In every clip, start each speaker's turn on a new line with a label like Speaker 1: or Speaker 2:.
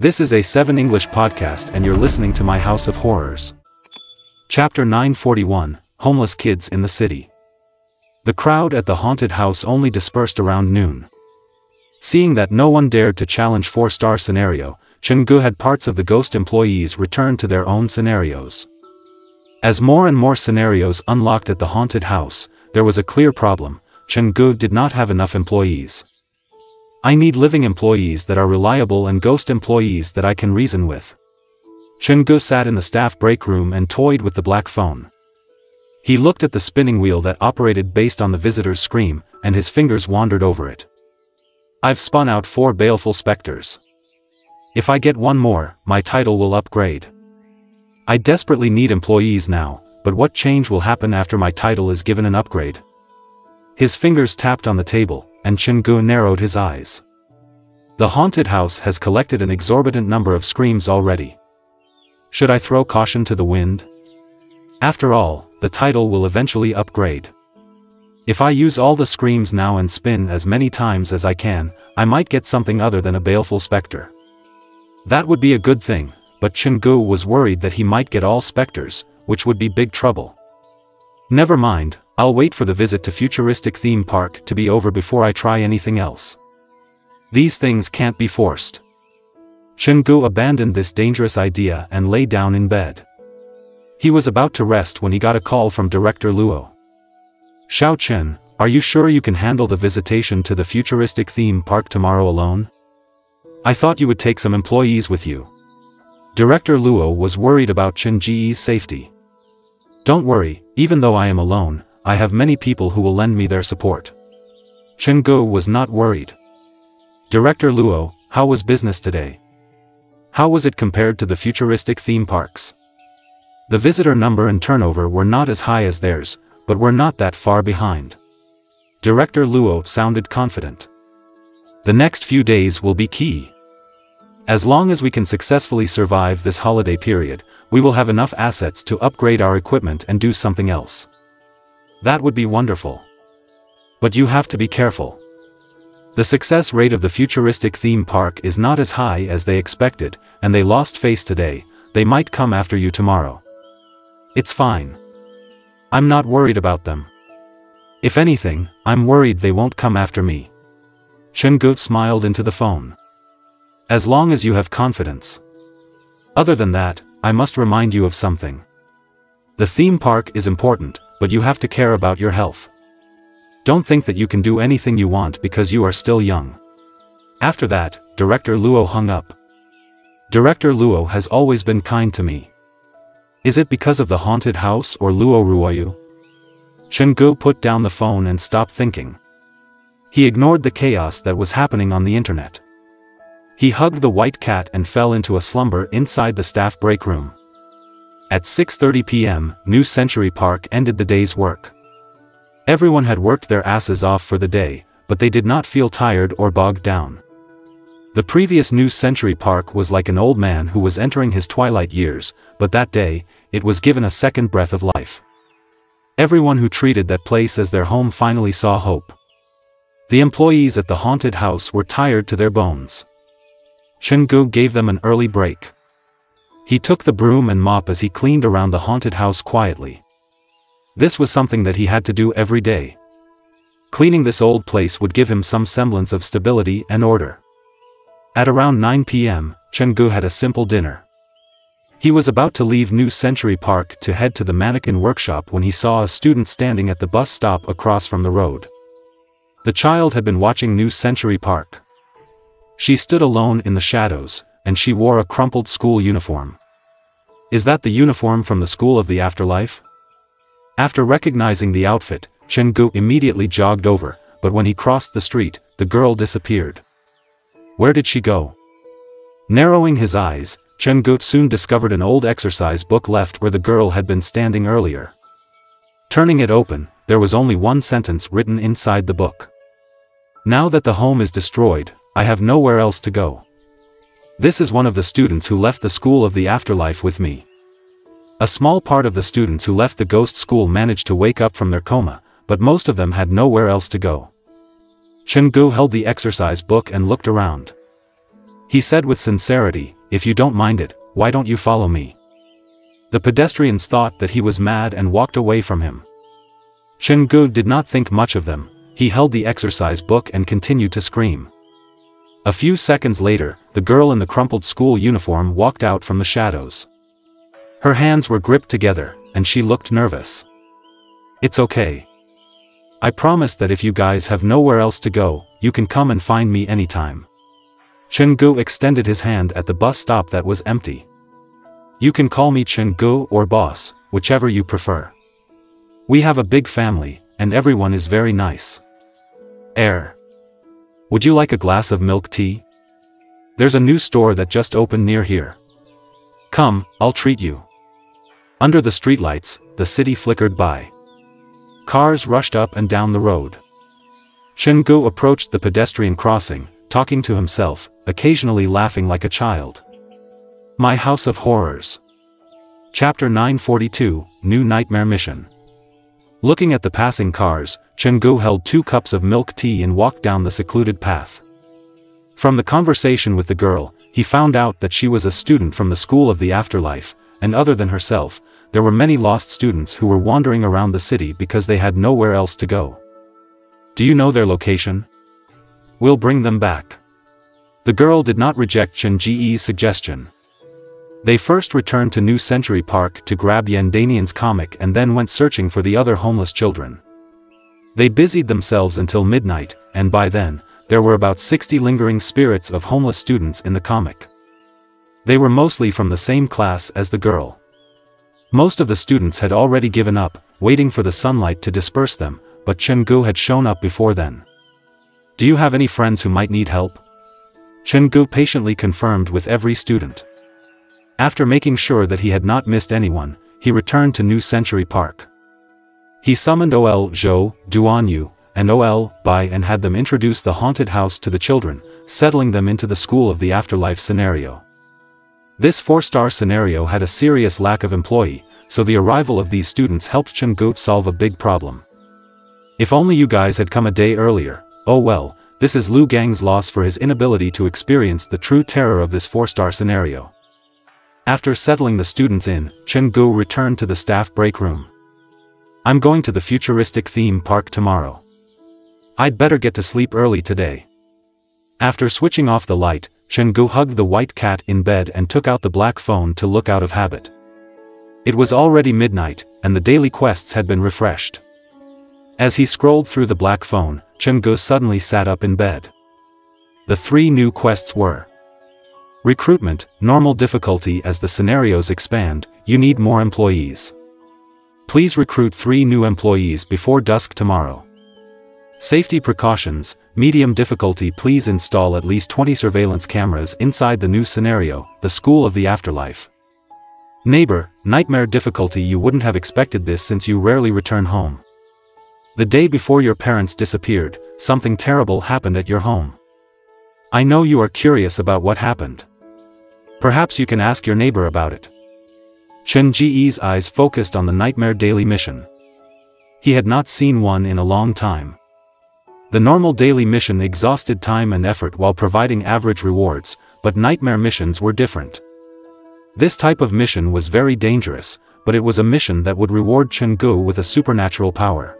Speaker 1: This is a 7 English podcast and you're listening to my House of Horrors. Chapter 941 Homeless Kids in the City. The crowd at the haunted house only dispersed around noon. Seeing that no one dared to challenge four-star scenario, Chen Ge had parts of the ghost employees return to their own scenarios. As more and more scenarios unlocked at the haunted house, there was a clear problem, Chen Ge did not have enough employees. I need living employees that are reliable and ghost employees that I can reason with. Chen Ge sat in the staff break room and toyed with the black phone. He looked at the spinning wheel that operated based on the visitor's scream, and his fingers wandered over it. I've spun out four baleful specters. If I get one more, my title will upgrade. I desperately need employees now, but what change will happen after my title is given an upgrade? His fingers tapped on the table, and Chen Ge narrowed his eyes. The haunted house has collected an exorbitant number of screams already. Should I throw caution to the wind? After all, the title will eventually upgrade. If I use all the screams now and spin as many times as I can, I might get something other than a baleful specter. That would be a good thing, but Chen Ge was worried that he might get all specters, which would be big trouble. Never mind, I'll wait for the visit to futuristic theme park to be over before I try anything else. These things can't be forced. Chen Ge abandoned this dangerous idea and lay down in bed. He was about to rest when he got a call from Director Luo. Xiao Chen, are you sure you can handle the visitation to the futuristic theme park tomorrow alone? I thought you would take some employees with you. Director Luo was worried about Chen Ge's safety. Don't worry, even though I am alone, I have many people who will lend me their support. Chen Ge was not worried. Director Luo, how was business today? How was it compared to the futuristic theme parks? The visitor number and turnover were not as high as theirs, but were not that far behind. Director Luo sounded confident. The next few days will be key. As long as we can successfully survive this holiday period, we will have enough assets to upgrade our equipment and do something else. That would be wonderful. But you have to be careful. The success rate of the futuristic theme park is not as high as they expected, and they lost face today, they might come after you tomorrow. It's fine. I'm not worried about them. If anything, I'm worried they won't come after me. Chen Ge smiled into the phone. As long as you have confidence. Other than that, I must remind you of something. The theme park is important, but you have to care about your health. Don't think that you can do anything you want because you are still young. After that, Director Luo hung up. Director Luo has always been kind to me. Is it because of the haunted house or Luo Ruoyu? Chen Ge put down the phone and stopped thinking. He ignored the chaos that was happening on the internet. He hugged the white cat and fell into a slumber inside the staff break room. At 6.30 p.m., New Century Park ended the day's work. Everyone had worked their asses off for the day, but they did not feel tired or bogged down. The previous New Century Park was like an old man who was entering his twilight years, but that day, it was given a second breath of life. Everyone who treated that place as their home finally saw hope. The employees at the haunted house were tired to their bones. Chen Ge gave them an early break. He took the broom and mop as he cleaned around the haunted house quietly. This was something that he had to do every day. Cleaning this old place would give him some semblance of stability and order. At around 9 p.m., Chen Ge had a simple dinner. He was about to leave New Century Park to head to the mannequin workshop when he saw a student standing at the bus stop across from the road. The child had been watching New Century Park. She stood alone in the shadows, and she wore a crumpled school uniform. Is that the uniform from the school of the afterlife? After recognizing the outfit, Chen Ge immediately jogged over, but when he crossed the street, the girl disappeared. Where did she go? Narrowing his eyes, Chen Ge soon discovered an old exercise book left where the girl had been standing earlier. Turning it open, there was only one sentence written inside the book. Now that the home is destroyed, I have nowhere else to go. This is one of the students who left the school of the afterlife with me. A small part of the students who left the ghost school managed to wake up from their coma, but most of them had nowhere else to go. Chen Ge held the exercise book and looked around. He said with sincerity, if you don't mind it, why don't you follow me? The pedestrians thought that he was mad and walked away from him. Chen Ge did not think much of them, he held the exercise book and continued to scream. A few seconds later, the girl in the crumpled school uniform walked out from the shadows. Her hands were gripped together, and she looked nervous. It's okay. I promise that if you guys have nowhere else to go, you can come and find me anytime. Chen Ge extended his hand at the bus stop that was empty. You can call me Chen Ge or boss, whichever you prefer. We have a big family, and everyone is very nice. Air. Would you like a glass of milk tea? There's a new store that just opened near here. Come, I'll treat you. Under the streetlights, the city flickered by. Cars rushed up and down the road. Chen Ge approached the pedestrian crossing, talking to himself, occasionally laughing like a child. My House of Horrors. Chapter 942, New Nightmare Mission. Looking at the passing cars, Chen Ge held two cups of milk tea and walked down the secluded path. From the conversation with the girl, he found out that she was a student from the School of the Afterlife, and other than herself, there were many lost students who were wandering around the city because they had nowhere else to go. Do you know their location? We'll bring them back. The girl did not reject Chen Ge's suggestion. They first returned to New Century Park to grab Yan Danian's comic and then went searching for the other homeless children. They busied themselves until midnight, and by then, there were about 60 lingering spirits of homeless students in the comic. They were mostly from the same class as the girl. Most of the students had already given up, waiting for the sunlight to disperse them, but Chen Ge had shown up before then. Do you have any friends who might need help? Chen Ge patiently confirmed with every student. After making sure that he had not missed anyone, he returned to New Century Park. He summoned OL Zhou, Duan Yu, and OL Bai and had them introduce the haunted house to the children, settling them into the school of the afterlife scenario. This four-star scenario had a serious lack of employee, so the arrival of these students helped Chen Ge solve a big problem. If only you guys had come a day earlier, Oh well, this is Lu Gang's loss for his inability to experience the true terror of this four-star scenario. After settling the students in, Chen Ge returned to the staff break room. I'm going to the futuristic theme park tomorrow. I'd better get to sleep early today. After switching off the light, Chen Ge hugged the white cat in bed and took out the black phone to look out of habit. It was already midnight, and the daily quests had been refreshed. As he scrolled through the black phone, Chen Ge suddenly sat up in bed. The three new quests were Recruitment, normal difficulty as the scenarios expand, you need more employees. Please recruit three new employees before dusk tomorrow. Safety precautions, medium difficulty please install at least 20 surveillance cameras inside the new scenario, the school of the afterlife. Neighbor, nightmare difficulty you wouldn't have expected this since you rarely return home. The day before your parents disappeared, something terrible happened at your home. I know you are curious about what happened. Perhaps you can ask your neighbor about it. Chen Ge's eyes focused on the Nightmare Daily Mission. He had not seen one in a long time. The normal daily mission exhausted time and effort while providing average rewards, but nightmare missions were different. This type of mission was very dangerous, but it was a mission that would reward Chen Ge with a supernatural power.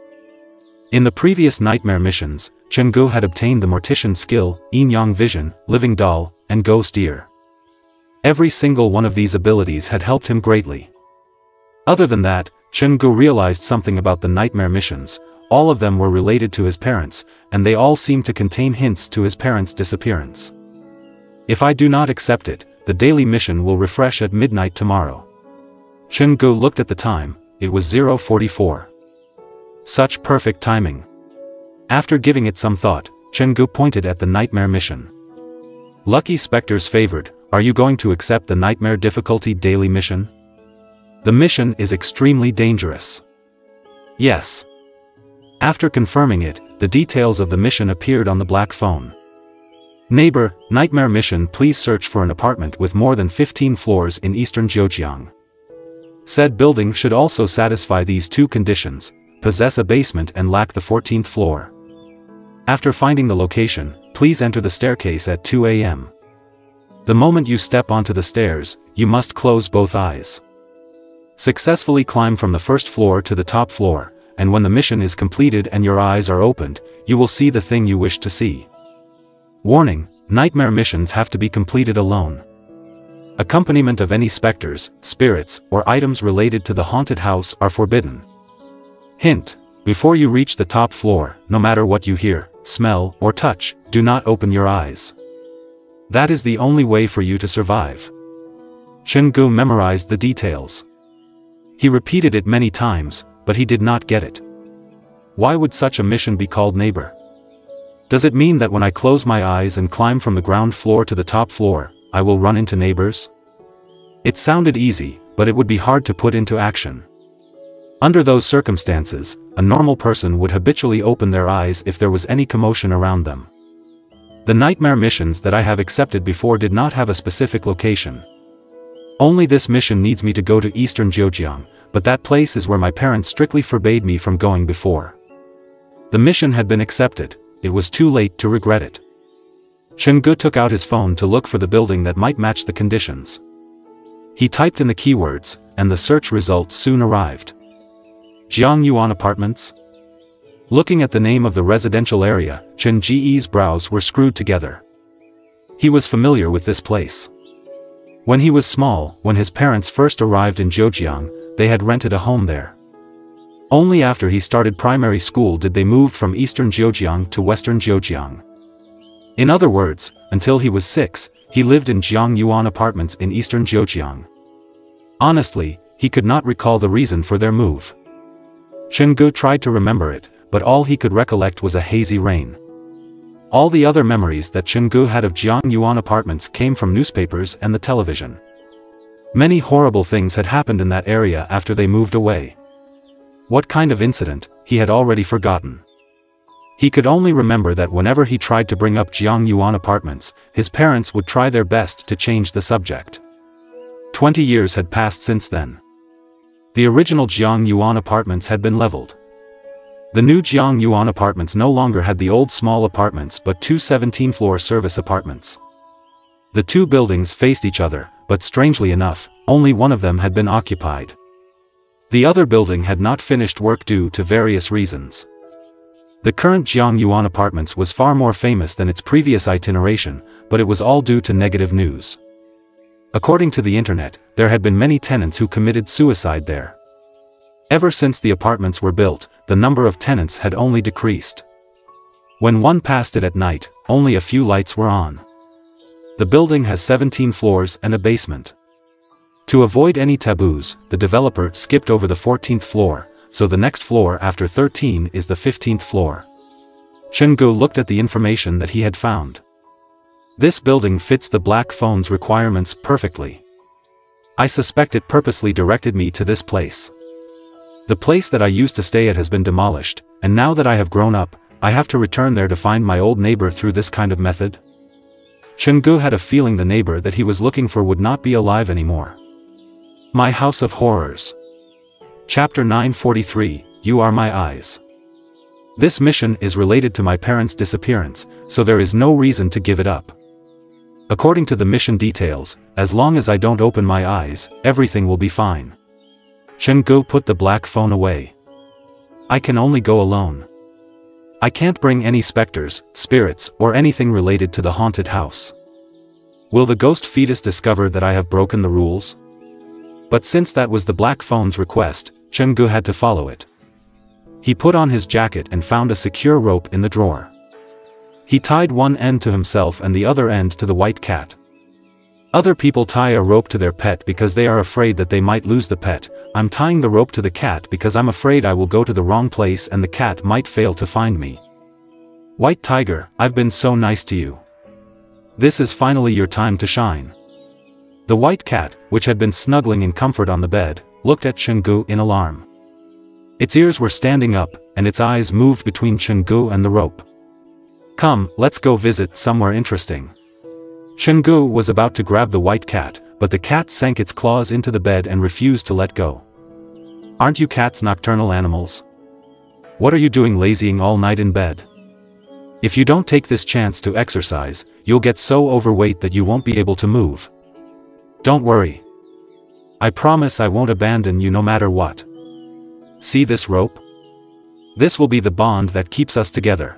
Speaker 1: In the previous nightmare missions, Chen Ge had obtained the mortician skill, Yin Yang Vision, Living Doll, and Ghost Ear. Every single one of these abilities had helped him greatly. Other than that, Chen Ge realized something about the nightmare missions, all of them were related to his parents, and they all seemed to contain hints to his parents' disappearance. If I do not accept it, the daily mission will refresh at midnight tomorrow. Chen Ge looked at the time, it was 044. Such perfect timing. After giving it some thought, Chen Ge pointed at the nightmare mission. Lucky Spectres favored, are you going to accept the nightmare difficulty daily mission? The mission is extremely dangerous. Yes. After confirming it, the details of the mission appeared on the black phone. Neighbor, Nightmare Mission please search for an apartment with more than 15 floors in eastern Jiujiang. Said building should also satisfy these two conditions, possess a basement and lack the 14th floor. After finding the location, please enter the staircase at 2 a.m. The moment you step onto the stairs, you must close both eyes. Successfully climb from the first floor to the top floor, and when the mission is completed and your eyes are opened, you will see the thing you wish to see. Warning, nightmare missions have to be completed alone. Accompaniment of any specters, spirits, or items related to the haunted house are forbidden. Hint, before you reach the top floor, no matter what you hear, smell, or touch, do not open your eyes. That is the only way for you to survive. Ge memorized the details. He repeated it many times, but he did not get it. Why would such a mission be called neighbor? Does it mean that when I close my eyes and climb from the ground floor to the top floor, I will run into neighbors? It sounded easy, but it would be hard to put into action. Under those circumstances, a normal person would habitually open their eyes if there was any commotion around them. The nightmare missions that I have accepted before did not have a specific location. Only this mission needs me to go to eastern Jiujiang, but that place is where my parents strictly forbade me from going before. The mission had been accepted, it was too late to regret it. Chen Ge took out his phone to look for the building that might match the conditions. He typed in the keywords, and the search results soon arrived. Jiang Yuan Apartments? Looking at the name of the residential area, Chen Ge's brows were screwed together. He was familiar with this place. When he was small, when his parents first arrived in Jiujiang, they had rented a home there. Only after he started primary school did they move from eastern Jiujiang to western Jiujiang. In other words, until he was six, he lived in Jiang Yuan apartments in eastern Jiujiang. Honestly, he could not recall the reason for their move. Chen Ge tried to remember it, but all he could recollect was a hazy rain. All the other memories that Ge had of Jiang Yuan apartments came from newspapers and the television. Many horrible things had happened in that area after they moved away. What kind of incident, he had already forgotten. He could only remember that whenever he tried to bring up Jiang Yuan apartments, his parents would try their best to change the subject. Twenty years had passed since then. The original Jiang Yuan apartments had been leveled. The new Jiang Yuan apartments no longer had the old small apartments but two 17-floor service apartments. The two buildings faced each other, but strangely enough, only one of them had been occupied. The other building had not finished work due to various reasons. The current Jiang Yuan apartments was far more famous than its previous itineration, but it was all due to negative news. According to the internet, there had been many tenants who committed suicide there. Ever since the apartments were built, the number of tenants had only decreased. When one passed it at night, only a few lights were on. The building has 17 floors and a basement. To avoid any taboos, the developer skipped over the 14th floor, so the next floor after 13 is the 15th floor. Ge looked at the information that he had found. This building fits the black phone's requirements perfectly. I suspect it purposely directed me to this place. The place that I used to stay at has been demolished, and now that I have grown up, I have to return there to find my old neighbor through this kind of method? Ge had a feeling the neighbor that he was looking for would not be alive anymore. My House of Horrors Chapter 943, You Are My Eyes This mission is related to my parents' disappearance, so there is no reason to give it up. According to the mission details, as long as I don't open my eyes, everything will be fine. Ge put the black phone away. I can only go alone. I can't bring any specters, spirits, or anything related to the haunted house. Will the ghost fetus discover that I have broken the rules? But since that was the black phone's request, Chen Ge had to follow it. He put on his jacket and found a secure rope in the drawer. He tied one end to himself and the other end to the white cat. Other people tie a rope to their pet because they are afraid that they might lose the pet, I'm tying the rope to the cat because I'm afraid I will go to the wrong place and the cat might fail to find me. White Tiger, I've been so nice to you. This is finally your time to shine. The white cat, which had been snuggling in comfort on the bed, looked at Ge in alarm. Its ears were standing up, and its eyes moved between Ge and the rope. Come, let's go visit somewhere interesting. Ge was about to grab the white cat, but the cat sank its claws into the bed and refused to let go. Aren't you cats nocturnal animals? What are you doing lazying all night in bed? If you don't take this chance to exercise, you'll get so overweight that you won't be able to move. Don't worry. I promise I won't abandon you no matter what. See this rope? This will be the bond that keeps us together.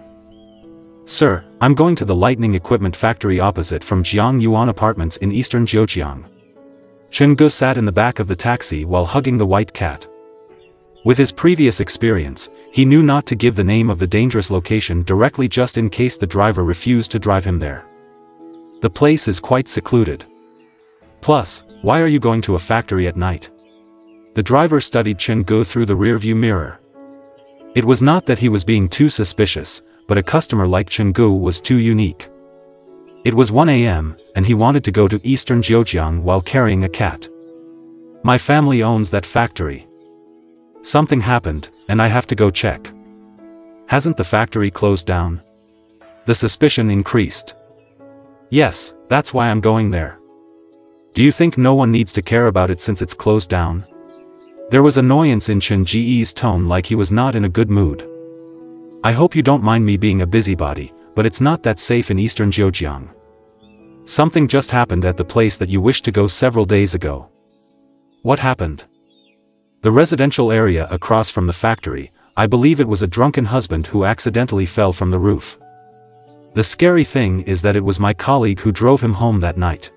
Speaker 1: Sir, I'm going to the lightning equipment factory opposite from Jiang Yuan Apartments in eastern Jiujiang. Chen Ge sat in the back of the taxi while hugging the white cat. With his previous experience, he knew not to give the name of the dangerous location directly just in case the driver refused to drive him there. The place is quite secluded. Plus, why are you going to a factory at night? The driver studied Chen Ge through the rearview mirror. It was not that he was being too suspicious, but a customer like Chen Ge was too unique. It was 1 a.m., and he wanted to go to eastern Jiujiang while carrying a cat. My family owns that factory. Something happened, and I have to go check. Hasn't the factory closed down? The suspicion increased. Yes, that's why I'm going there. Do you think no one needs to care about it since it's closed down? There was annoyance in Chen Ge's tone like he was not in a good mood. I hope you don't mind me being a busybody, but it's not that safe in eastern Jiujiang. Something just happened at the place that you wished to go several days ago. What happened? The residential area across from the factory, I believe it was a drunken husband who accidentally fell from the roof. The scary thing is that it was my colleague who drove him home that night.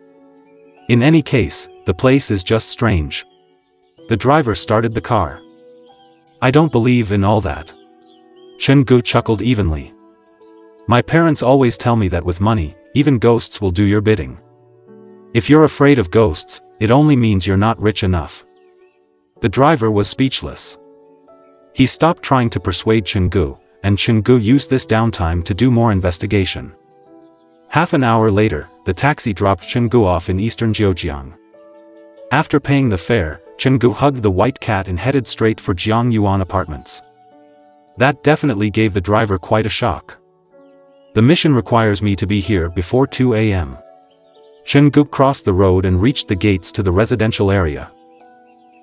Speaker 1: In any case, the place is just strange. The driver started the car. I don't believe in all that. Chen Ge chuckled evenly. My parents always tell me that with money, even ghosts will do your bidding. If you're afraid of ghosts, it only means you're not rich enough. The driver was speechless. He stopped trying to persuade Chen Ge, and Chen Ge used this downtime to do more investigation. Half an hour later, the taxi dropped Chen Ge off in eastern Jiujiang. After paying the fare, Chengu hugged the white cat and headed straight for Jiang Yuan apartments. That definitely gave the driver quite a shock. The mission requires me to be here before 2 a.m. Chen Ge crossed the road and reached the gates to the residential area.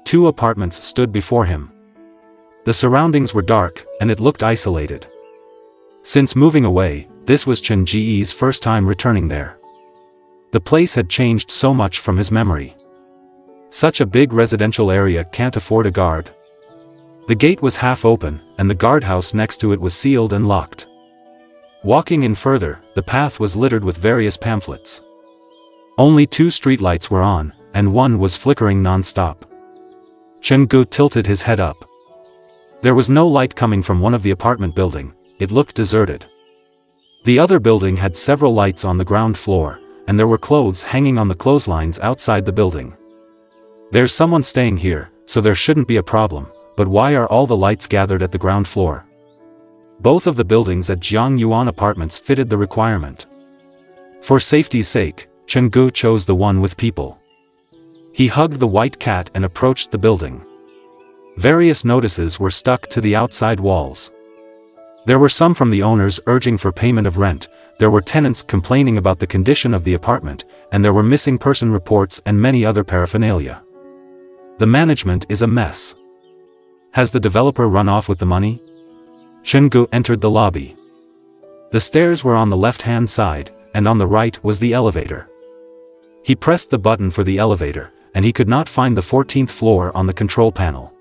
Speaker 1: Two apartments stood before him. The surroundings were dark, and it looked isolated. Since moving away, this was Chen Ge's first time returning there. The place had changed so much from his memory. Such a big residential area can't afford a guard. The gate was half open, and the guardhouse next to it was sealed and locked. Walking in further, the path was littered with various pamphlets. Only two streetlights were on, and one was flickering non-stop. Chen Ge tilted his head up. There was no light coming from one of the apartment building, it looked deserted. The other building had several lights on the ground floor, and there were clothes hanging on the clotheslines outside the building. There's someone staying here, so there shouldn't be a problem, but why are all the lights gathered at the ground floor? Both of the buildings at Jiang Yuan Apartments fitted the requirement. For safety's sake, Chen Ge chose the one with people. He hugged the white cat and approached the building. Various notices were stuck to the outside walls. There were some from the owners urging for payment of rent, there were tenants complaining about the condition of the apartment, and there were missing person reports and many other paraphernalia. The management is a mess. Has the developer run off with the money? Chen Ge entered the lobby. The stairs were on the left-hand side, and on the right was the elevator. He pressed the button for the elevator, and he could not find the 14th floor on the control panel.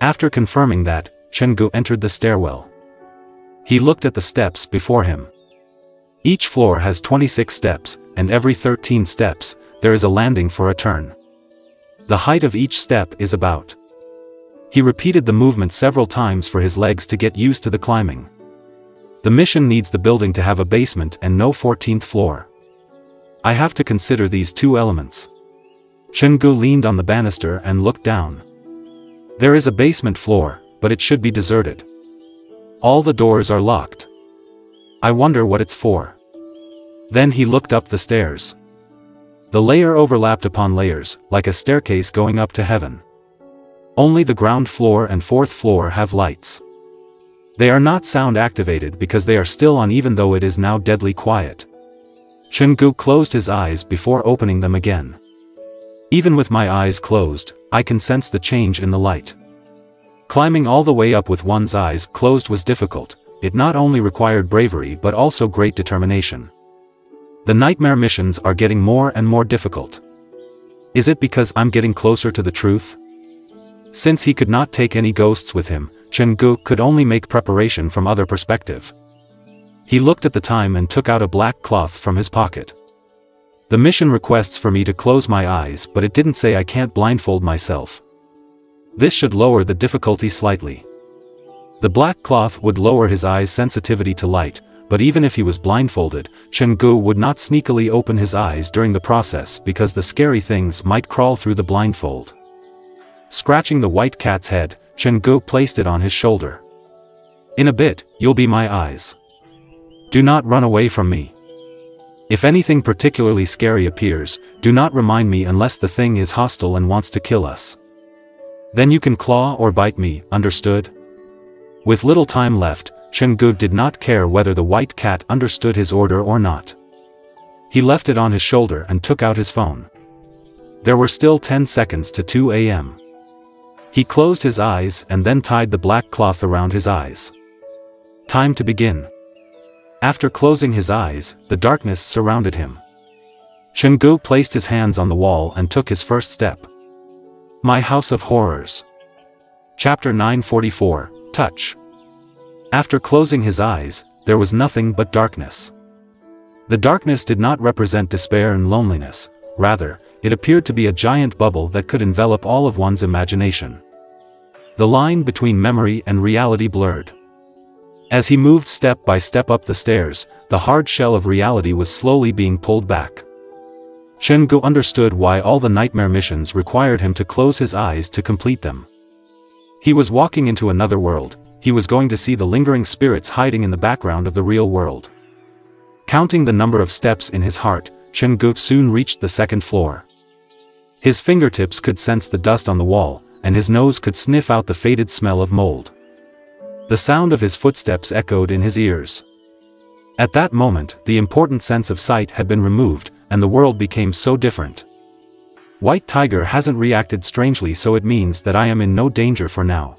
Speaker 1: After confirming that, Chen Ge entered the stairwell. He looked at the steps before him. Each floor has 26 steps, and every 13 steps, there is a landing for a turn. The height of each step is about. He repeated the movement several times for his legs to get used to the climbing. The mission needs the building to have a basement and no 14th floor. I have to consider these two elements. Chen Ge leaned on the banister and looked down. There is a basement floor, but it should be deserted. All the doors are locked. I wonder what it's for. Then he looked up the stairs. The layer overlapped upon layers, like a staircase going up to heaven. Only the ground floor and fourth floor have lights. They are not sound activated because they are still on even though it is now deadly quiet. Chen Ge closed his eyes before opening them again. Even with my eyes closed, I can sense the change in the light. Climbing all the way up with one's eyes closed was difficult, it not only required bravery but also great determination. The nightmare missions are getting more and more difficult. Is it because I'm getting closer to the truth? Since he could not take any ghosts with him, Chen Ge could only make preparation from other perspective. He looked at the time and took out a black cloth from his pocket. The mission requests for me to close my eyes but it didn't say I can't blindfold myself. This should lower the difficulty slightly. The black cloth would lower his eyes' sensitivity to light, but even if he was blindfolded, Chen Ge would not sneakily open his eyes during the process because the scary things might crawl through the blindfold. Scratching the white cat's head, Chen Ge placed it on his shoulder. In a bit, you'll be my eyes. Do not run away from me. If anything particularly scary appears, do not remind me unless the thing is hostile and wants to kill us. Then you can claw or bite me, understood? With little time left, Chen Ge did not care whether the white cat understood his order or not. He left it on his shoulder and took out his phone. There were still 10 seconds to 2 a.m. He closed his eyes and then tied the black cloth around his eyes. Time to begin. After closing his eyes, the darkness surrounded him. Chen Ge placed his hands on the wall and took his first step. My House of Horrors. Chapter 944, Touch. After closing his eyes, there was nothing but darkness. The darkness did not represent despair and loneliness, rather, it appeared to be a giant bubble that could envelop all of one's imagination. The line between memory and reality blurred. As he moved step by step up the stairs, the hard shell of reality was slowly being pulled back. Chen Ge understood why all the nightmare missions required him to close his eyes to complete them. He was walking into another world, he was going to see the lingering spirits hiding in the background of the real world. Counting the number of steps in his heart, Chen Ge soon reached the second floor. His fingertips could sense the dust on the wall, and his nose could sniff out the faded smell of mold. The sound of his footsteps echoed in his ears. At that moment, the important sense of sight had been removed, and the world became so different. White Tiger hasn't reacted strangely so it means that I am in no danger for now.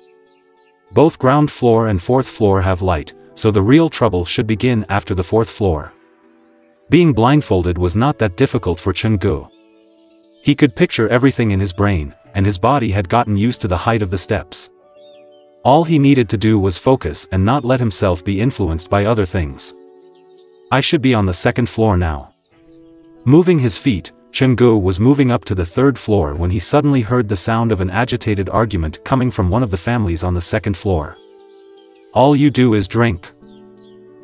Speaker 1: Both ground floor and fourth floor have light, so the real trouble should begin after the fourth floor. Being blindfolded was not that difficult for Chen Ge. He could picture everything in his brain, and his body had gotten used to the height of the steps. All he needed to do was focus and not let himself be influenced by other things. I should be on the second floor now. Moving his feet, Chen Ge was moving up to the third floor when he suddenly heard the sound of an agitated argument coming from one of the families on the second floor. All you do is drink.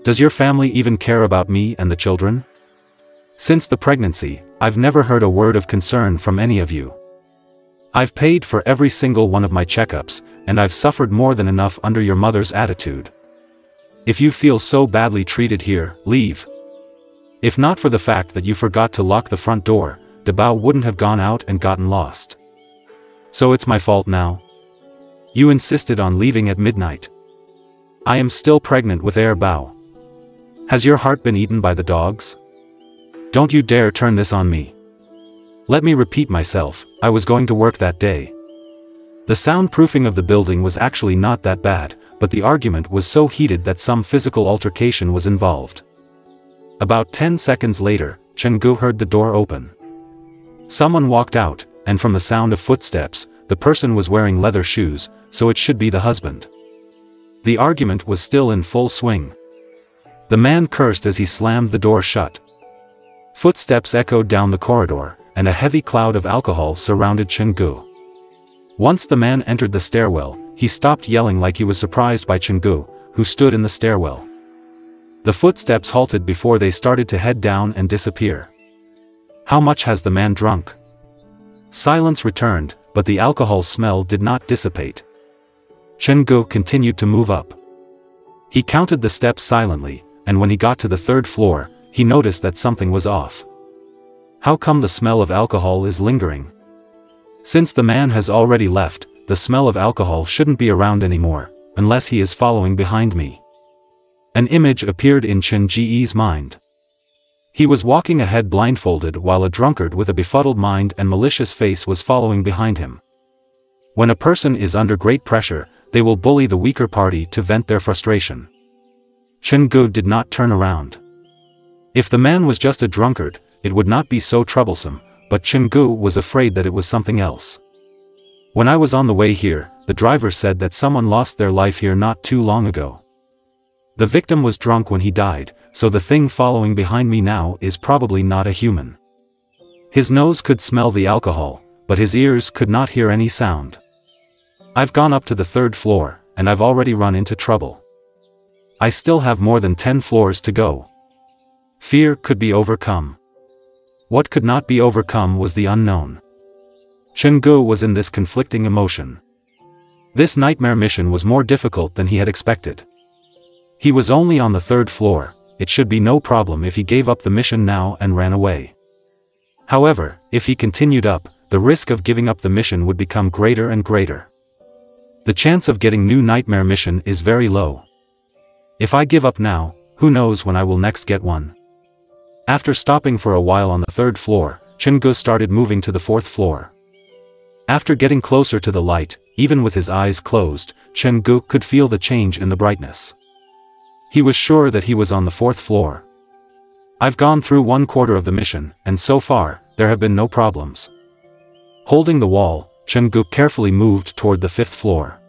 Speaker 1: Does your family even care about me and the children? Since the pregnancy, I've never heard a word of concern from any of you. I've paid for every single one of my checkups, and I've suffered more than enough under your mother's attitude. If you feel so badly treated here, leave. If not for the fact that you forgot to lock the front door, Debao wouldn't have gone out and gotten lost. So it's my fault now? You insisted on leaving at midnight. I am still pregnant with Erbao. Has your heart been eaten by the dogs? Don't you dare turn this on me. Let me repeat myself, I was going to work that day. The soundproofing of the building was actually not that bad, but the argument was so heated that some physical altercation was involved. About 10 seconds later, Chen Ge heard the door open. Someone walked out, and from the sound of footsteps, the person was wearing leather shoes, so it should be the husband. The argument was still in full swing. The man cursed as he slammed the door shut. Footsteps echoed down the corridor, and a heavy cloud of alcohol surrounded Chen Ge. Once the man entered the stairwell, he stopped yelling like he was surprised by Chen Ge, who stood in the stairwell. The footsteps halted before they started to head down and disappear. How much has the man drunk? Silence returned, but the alcohol smell did not dissipate. Chen Gu continued to move up. He counted the steps silently, and when he got to the third floor, he noticed that something was off. How come the smell of alcohol is lingering? Since the man has already left, the smell of alcohol shouldn't be around anymore, unless he is following behind me. An image appeared in Chen Ge's mind. He was walking ahead blindfolded while a drunkard with a befuddled mind and malicious face was following behind him. When a person is under great pressure, they will bully the weaker party to vent their frustration. Chen Ge did not turn around. If the man was just a drunkard, it would not be so troublesome, but Chen Ge was afraid that it was something else. When I was on the way here, the driver said that someone lost their life here not too long ago. The victim was drunk when he died, so the thing following behind me now is probably not a human. His nose could smell the alcohol, but his ears could not hear any sound. I've gone up to the third floor, and I've already run into trouble. I still have more than 10 floors to go. Fear could be overcome. What could not be overcome was the unknown. Chen Ge was in this conflicting emotion. This nightmare mission was more difficult than he had expected. He was only on the third floor, it should be no problem if he gave up the mission now and ran away. However, if he continued up, the risk of giving up the mission would become greater and greater. The chance of getting new nightmare mission is very low. If I give up now, who knows when I will next get one. After stopping for a while on the third floor, Chen Ge started moving to the fourth floor. After getting closer to the light, even with his eyes closed, Chen Ge could feel the change in the brightness. He was sure that he was on the fourth floor. I've gone through one quarter of the mission, and so far, there have been no problems. Holding the wall, Chen Ge carefully moved toward the fifth floor.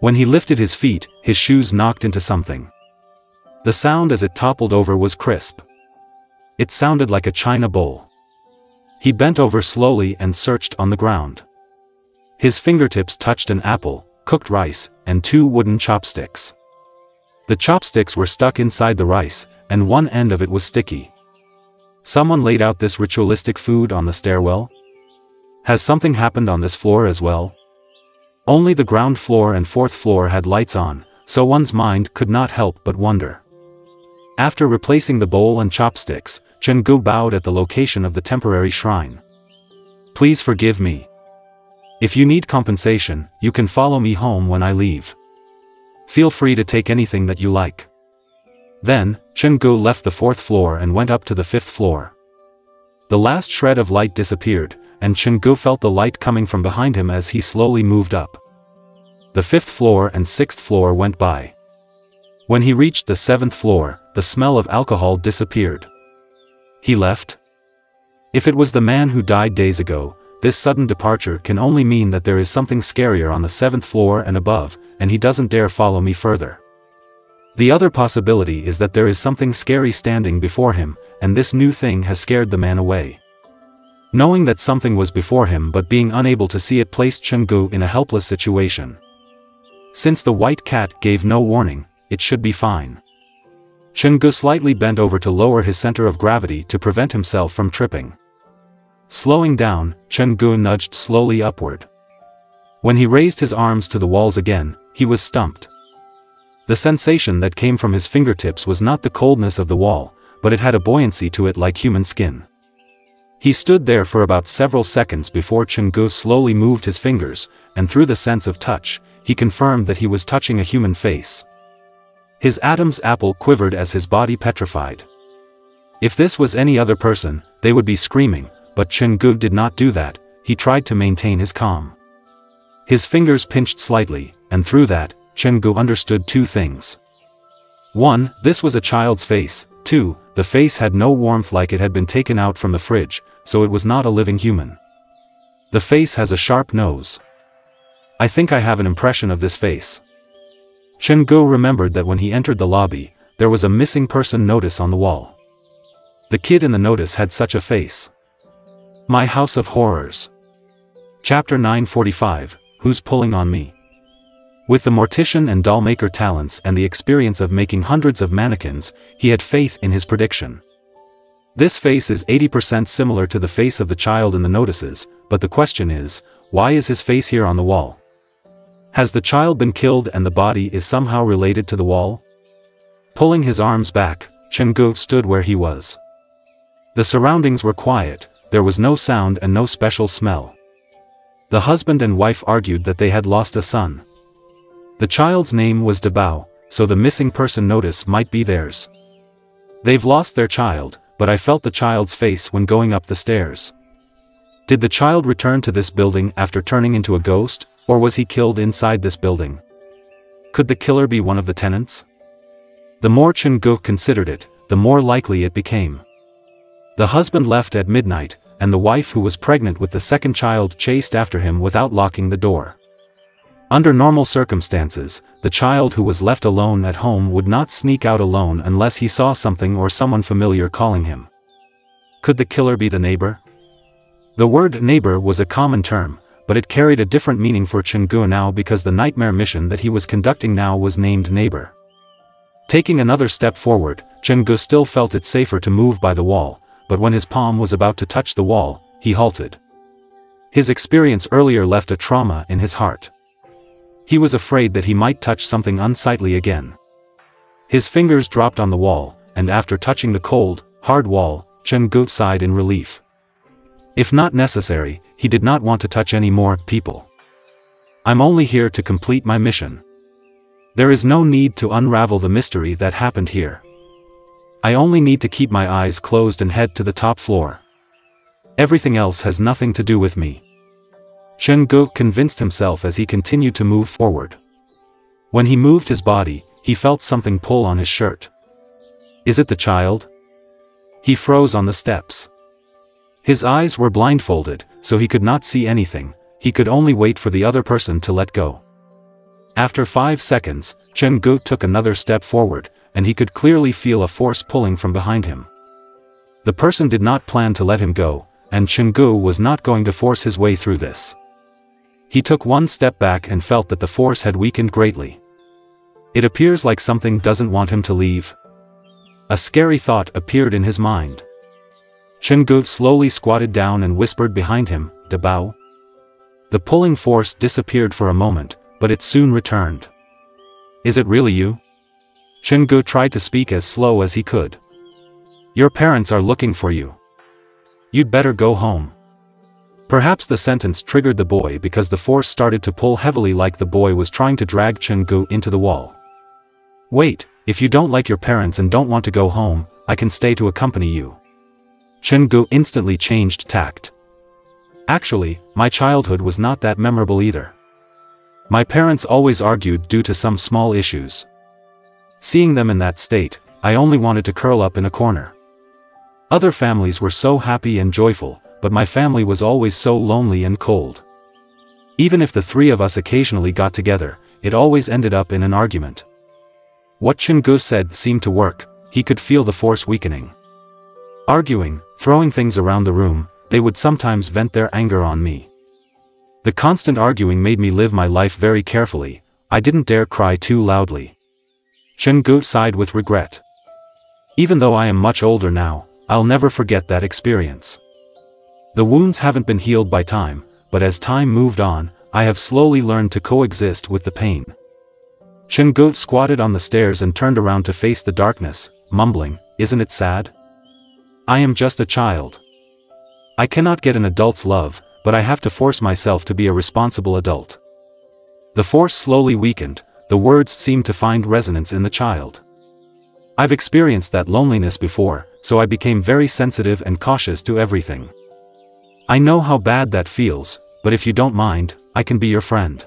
Speaker 1: When he lifted his feet, his shoes knocked into something. The sound as it toppled over was crisp. It sounded like a china bowl. He bent over slowly and searched on the ground. His fingertips touched an apple, cooked rice, and two wooden chopsticks. The chopsticks were stuck inside the rice, and one end of it was sticky. Someone laid out this ritualistic food on the stairwell? Has something happened on this floor as well? Only the ground floor and fourth floor had lights on, so one's mind could not help but wonder. After replacing the bowl and chopsticks, Chen Ge bowed at the location of the temporary shrine. Please forgive me. If you need compensation, you can follow me home when I leave. Feel free to take anything that you like. Then, Chen Ge left the fourth floor and went up to the fifth floor. The last shred of light disappeared, and Chen Ge felt the light coming from behind him as he slowly moved up. The fifth floor and sixth floor went by. When he reached the seventh floor, the smell of alcohol disappeared. He left? If it was the man who died days ago, this sudden departure can only mean that there is something scarier on the seventh floor and above, and he doesn't dare follow me further. The other possibility is that there is something scary standing before him, and this new thing has scared the man away. Knowing that something was before him but being unable to see it placed Chen Ge in a helpless situation. Since the white cat gave no warning, it should be fine. Chen Ge slightly bent over to lower his center of gravity to prevent himself from tripping. Slowing down, Chen Ge nudged slowly upward. When he raised his arms to the walls again, he was stumped. The sensation that came from his fingertips was not the coldness of the wall, but it had a buoyancy to it like human skin. He stood there for about several seconds before Ge slowly moved his fingers, and through the sense of touch, he confirmed that he was touching a human face. His Adam's apple quivered as his body petrified. If this was any other person, they would be screaming, but Chen Ge did not do that, he tried to maintain his calm. His fingers pinched slightly, and through that, Chen Ge understood two things. 1. This was a child's face, 2. The face had no warmth like it had been taken out from the fridge, so it was not a living human. The face has a sharp nose. I think I have an impression of this face. Chen Ge remembered that when he entered the lobby, there was a missing person notice on the wall. The kid in the notice had such a face. My House of Horrors. Chapter 945, Who's Pulling on Me? With the mortician and doll-maker talents and the experience of making hundreds of mannequins, he had faith in his prediction. This face is 80% similar to the face of the child in the notices, but the question is, why is his face here on the wall? Has the child been killed and the body is somehow related to the wall? Pulling his arms back, Chen Ge stood where he was. The surroundings were quiet, there was no sound and no special smell. The husband and wife argued that they had lost a son. The child's name was Debao, so the missing person notice might be theirs. They've lost their child, but I felt the child's face when going up the stairs. Did the child return to this building after turning into a ghost, or was he killed inside this building? Could the killer be one of the tenants? The more Chen Ge considered it, the more likely it became. The husband left at midnight, and the wife who was pregnant with the second child chased after him without locking the door. Under normal circumstances, the child who was left alone at home would not sneak out alone unless he saw something or someone familiar calling him. Could the killer be the neighbor? The word neighbor was a common term, but it carried a different meaning for Chen Ge now because the nightmare mission that he was conducting now was named neighbor. Taking another step forward, Chen Ge still felt it safer to move by the wall, but when his palm was about to touch the wall, he halted. His experience earlier left a trauma in his heart. He was afraid that he might touch something unsightly again. His fingers dropped on the wall, and after touching the cold, hard wall, Chen Ge sighed in relief. If not necessary, he did not want to touch any more people. I'm only here to complete my mission. There is no need to unravel the mystery that happened here. I only need to keep my eyes closed and head to the top floor. Everything else has nothing to do with me. Chen Ge convinced himself as he continued to move forward. When he moved his body, he felt something pull on his shirt. Is it the child? He froze on the steps. His eyes were blindfolded, so he could not see anything, he could only wait for the other person to let go. After five seconds, Chen Ge took another step forward, and he could clearly feel a force pulling from behind him. The person did not plan to let him go, and Chen Ge was not going to force his way through this. He took one step back and felt that the force had weakened greatly. It appears like something doesn't want him to leave. A scary thought appeared in his mind. Chen Ge slowly squatted down and whispered behind him, De Bao. The pulling force disappeared for a moment, but it soon returned. Is it really you? Chen Ge tried to speak as slow as he could. Your parents are looking for you. You'd better go home. Perhaps the sentence triggered the boy because the force started to pull heavily like the boy was trying to drag Chen Ge into the wall. Wait, if you don't like your parents and don't want to go home, I can stay to accompany you. Chen Ge instantly changed tact. Actually, my childhood was not that memorable either. My parents always argued due to some small issues. Seeing them in that state, I only wanted to curl up in a corner. Other families were so happy and joyful, but my family was always so lonely and cold. Even if the three of us occasionally got together, it always ended up in an argument. What Chen Ge said seemed to work, he could feel the force weakening. Arguing, throwing things around the room, they would sometimes vent their anger on me. The constant arguing made me live my life very carefully, I didn't dare cry too loudly. Chen Ge sighed with regret. Even though I am much older now, I'll never forget that experience. The wounds haven't been healed by time, but as time moved on, I have slowly learned to coexist with the pain. Chen Ge squatted on the stairs and turned around to face the darkness, mumbling, isn't it sad? I am just a child. I cannot get an adult's love, but I have to force myself to be a responsible adult. The force slowly weakened, the words seemed to find resonance in the child. I've experienced that loneliness before, so I became very sensitive and cautious to everything. I know how bad that feels, but if you don't mind, I can be your friend.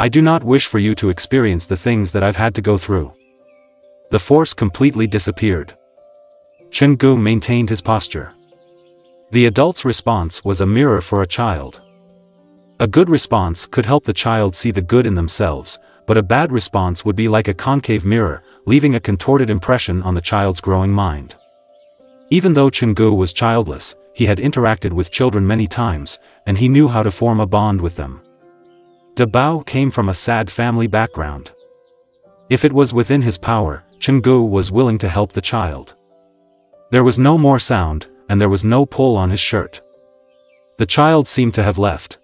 Speaker 1: I do not wish for you to experience the things that I've had to go through. The force completely disappeared. Chen Ge maintained his posture. The adult's response was a mirror for a child. A good response could help the child see the good in themselves, but a bad response would be like a concave mirror, leaving a contorted impression on the child's growing mind. Even though Chen Ge was childless, he had interacted with children many times, and he knew how to form a bond with them. De Bao came from a sad family background. If it was within his power, Chen Ge was willing to help the child. There was no more sound, and there was no pull on his shirt. The child seemed to have left.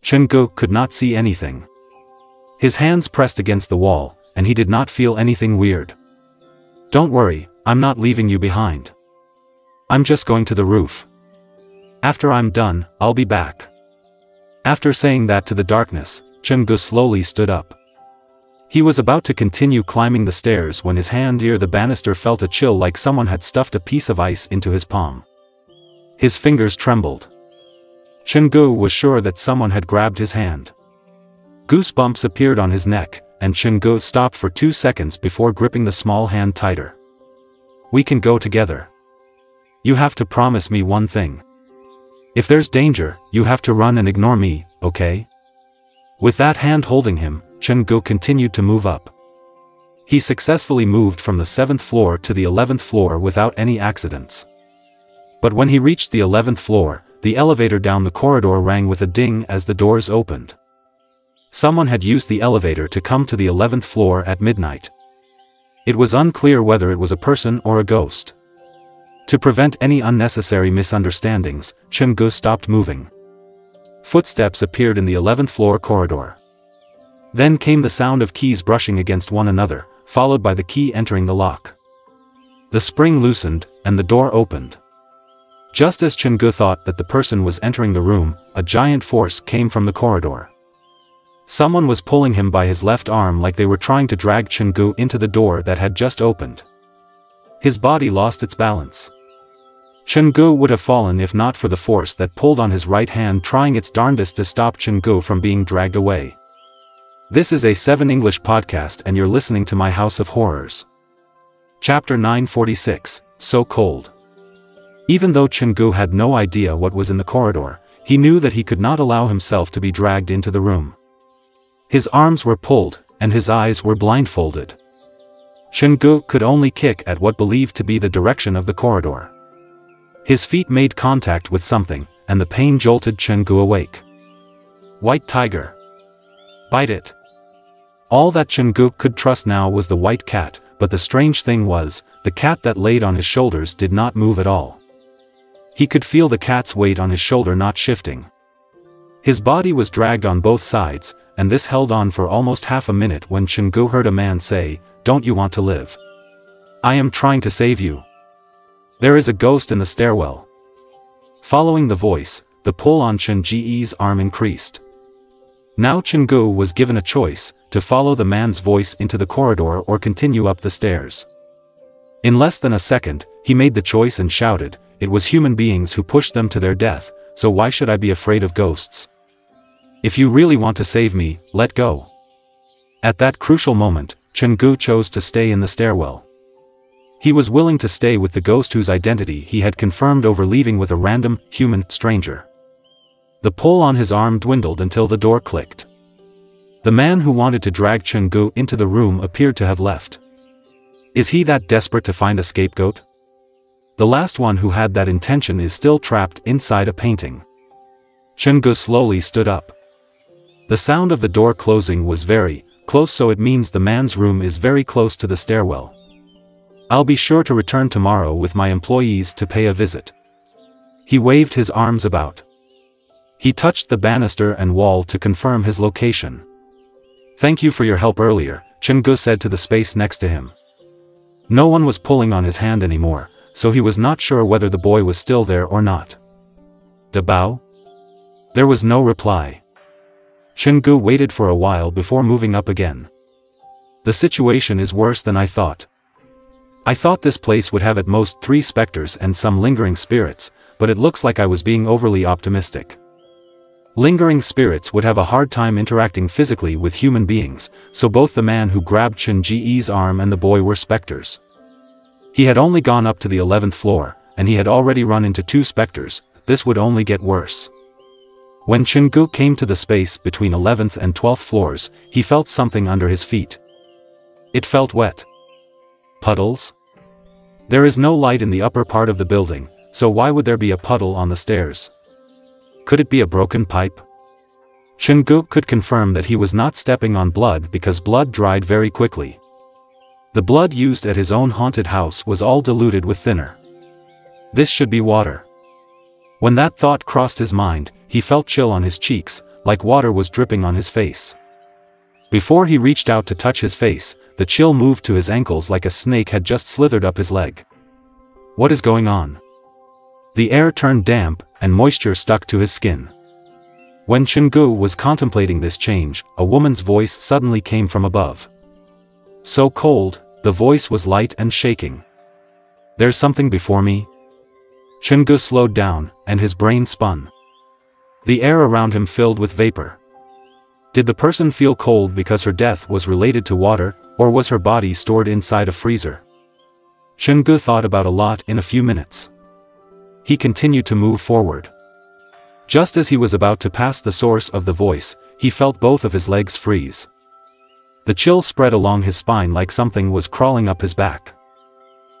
Speaker 1: Chen Ge could not see anything. His hands pressed against the wall, and he did not feel anything weird. Don't worry, I'm not leaving you behind. I'm just going to the roof. After I'm done, I'll be back. After saying that to the darkness, Chen Ge slowly stood up. He was about to continue climbing the stairs when his hand near the banister felt a chill like someone had stuffed a piece of ice into his palm. His fingers trembled. Chen Ge was sure that someone had grabbed his hand. Goosebumps appeared on his neck, and Ge stopped for two seconds before gripping the small hand tighter. We can go together. You have to promise me one thing. If there's danger, you have to run and ignore me, okay? With that hand holding him, Ge continued to move up. He successfully moved from the 7th floor to the 11th floor without any accidents. But when he reached the 11th floor, the elevator down the corridor rang with a ding as the doors opened. Someone had used the elevator to come to the 11th floor at midnight. It was unclear whether it was a person or a ghost. To prevent any unnecessary misunderstandings, Ge stopped moving. Footsteps appeared in the 11th floor corridor. Then came the sound of keys brushing against one another, followed by the key entering the lock. The spring loosened, and the door opened. Just as Ge thought that the person was entering the room, a giant force came from the corridor. Someone was pulling him by his left arm like they were trying to drag Ge into the door that had just opened. His body lost its balance. Ge would have fallen if not for the force that pulled on his right hand trying its darndest to stop Ge from being dragged away. This is a 7 English podcast and you're listening to my House of Horrors. Chapter 946, So Cold. Even though Ge had no idea what was in the corridor, he knew that he could not allow himself to be dragged into the room. His arms were pulled, and his eyes were blindfolded. Ge could only kick at what believed to be the direction of the corridor. His feet made contact with something, and the pain jolted Ge awake. White tiger. Bite it. All that Ge could trust now was the white cat, but the strange thing was, the cat that laid on his shoulders did not move at all. He could feel the cat's weight on his shoulder not shifting. His body was dragged on both sides, and this held on for almost half a minute when Ge heard a man say, Don't you want to live? I am trying to save you. There is a ghost in the stairwell. Following the voice, the pull on Chen Ge's arm increased. Now Ge was given a choice, to follow the man's voice into the corridor or continue up the stairs. In less than a second, he made the choice and shouted, it was human beings who pushed them to their death, so why should I be afraid of ghosts? If you really want to save me, let go. At that crucial moment, Ge chose to stay in the stairwell. He was willing to stay with the ghost whose identity he had confirmed over leaving with a random, human, stranger. The pull on his arm dwindled until the door clicked. The man who wanted to drag Chen Ge into the room appeared to have left. Is he that desperate to find a scapegoat? The last one who had that intention is still trapped inside a painting. Chen Ge slowly stood up. The sound of the door closing was very, close so it means the man's room is very close to the stairwell. I'll be sure to return tomorrow with my employees to pay a visit. He waved his arms about. He touched the banister and wall to confirm his location. Thank you for your help earlier, Ge said to the space next to him. No one was pulling on his hand anymore, so he was not sure whether the boy was still there or not. Dabao? There was no reply. Ge waited for a while before moving up again. The situation is worse than I thought. I thought this place would have at most three specters and some lingering spirits, but it looks like I was being overly optimistic. Lingering spirits would have a hard time interacting physically with human beings, so both the man who grabbed Chen Ge's arm and the boy were specters. He had only gone up to the 11th floor, and he had already run into two specters, this would only get worse. When Chen Ge came to the space between 11th and 12th floors, he felt something under his feet. It felt wet. Puddles? There is no light in the upper part of the building, so why would there be a puddle on the stairs? Could it be a broken pipe? Ge could confirm that he was not stepping on blood because blood dried very quickly. The blood used at his own haunted house was all diluted with thinner. This should be water. When that thought crossed his mind, he felt chill on his cheeks, like water was dripping on his face. Before he reached out to touch his face, the chill moved to his ankles like a snake had just slithered up his leg. What is going on? The air turned damp, and moisture stuck to his skin. When Ge was contemplating this change, a woman's voice suddenly came from above. So cold, the voice was light and shaking. There's something before me? Ge slowed down, and his brain spun. The air around him filled with vapor. Did the person feel cold because her death was related to water, or was her body stored inside a freezer? Chen Ge thought about a lot in a few minutes. He continued to move forward. Just as he was about to pass the source of the voice, he felt both of his legs freeze. The chill spread along his spine like something was crawling up his back.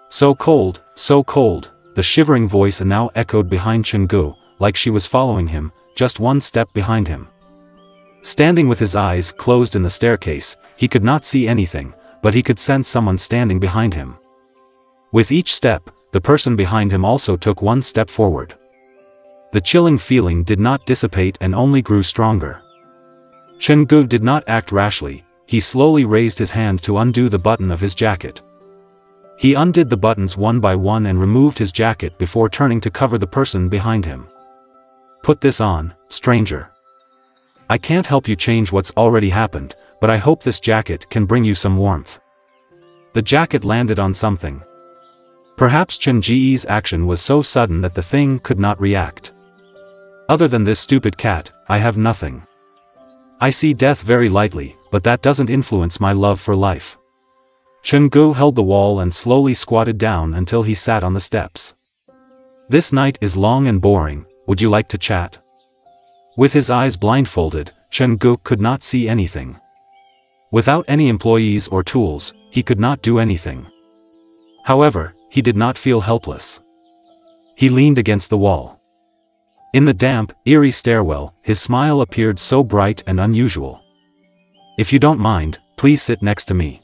Speaker 1: So cold, so cold, the shivering voice now echoed behind Ge, like she was following him, just one step behind him. Standing with his eyes closed in the staircase, he could not see anything, but he could sense someone standing behind him. With each step, the person behind him also took one step forward. The chilling feeling did not dissipate and only grew stronger. Chen Ge did not act rashly, he slowly raised his hand to undo the button of his jacket. He undid the buttons one by one and removed his jacket before turning to cover the person behind him. Put this on, stranger. I can't help you change what's already happened, but I hope this jacket can bring you some warmth. The jacket landed on something. Perhaps Chen Ge's action was so sudden that the thing could not react. Other than this stupid cat, I have nothing. I see death very lightly, but that doesn't influence my love for life. Chen Ge held the wall and slowly squatted down until he sat on the steps. This night is long and boring, would you like to chat? With his eyes blindfolded, Chen Ge could not see anything. Without any employees or tools, he could not do anything. However, he did not feel helpless. He leaned against the wall. In the damp, eerie stairwell, his smile appeared so bright and unusual. If you don't mind, please sit next to me.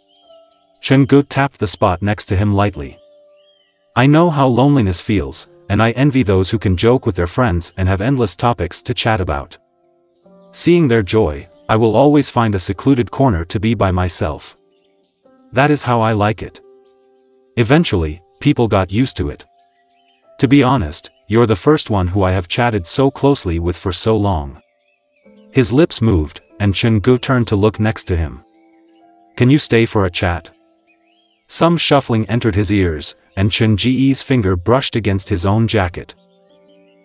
Speaker 1: Chen Ge tapped the spot next to him lightly. I know how loneliness feels, and I envy those who can joke with their friends and have endless topics to chat about. Seeing their joy, I will always find a secluded corner to be by myself. That is how I like it. Eventually, people got used to it. To be honest, you're the first one who I have chatted so closely with for so long. His lips moved, and Chen Ge turned to look next to him. Can you stay for a chat? Some shuffling entered his ears, and Chen Ge's finger brushed against his own jacket.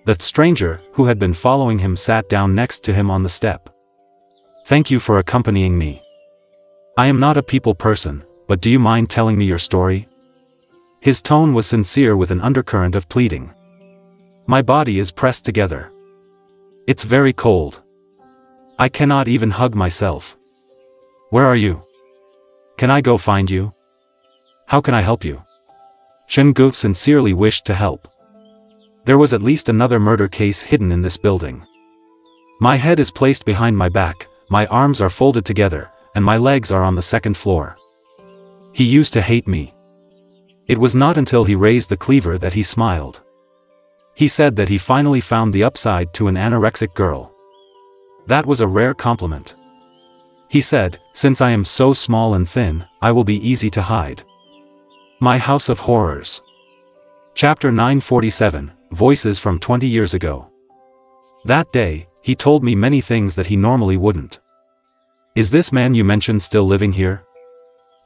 Speaker 1: The stranger, who had been following him sat down next to him on the step. Thank you for accompanying me. I am not a people person, but do you mind telling me your story? His tone was sincere with an undercurrent of pleading. My body is pressed together. It's very cold. I cannot even hug myself. Where are you? Can I go find you? How can I help you? Chen Ge sincerely wished to help. There was at least another murder case hidden in this building. My head is placed behind my back, my arms are folded together, and my legs are on the second floor. He used to hate me. It was not until he raised the cleaver that he smiled. He said that he finally found the upside to an anorexic girl. That was a rare compliment. He said, since I am so small and thin, I will be easy to hide. My House of Horrors. Chapter 947 Voices from 20 Years Ago. That day, he told me many things that he normally wouldn't. Is this man you mentioned still living here?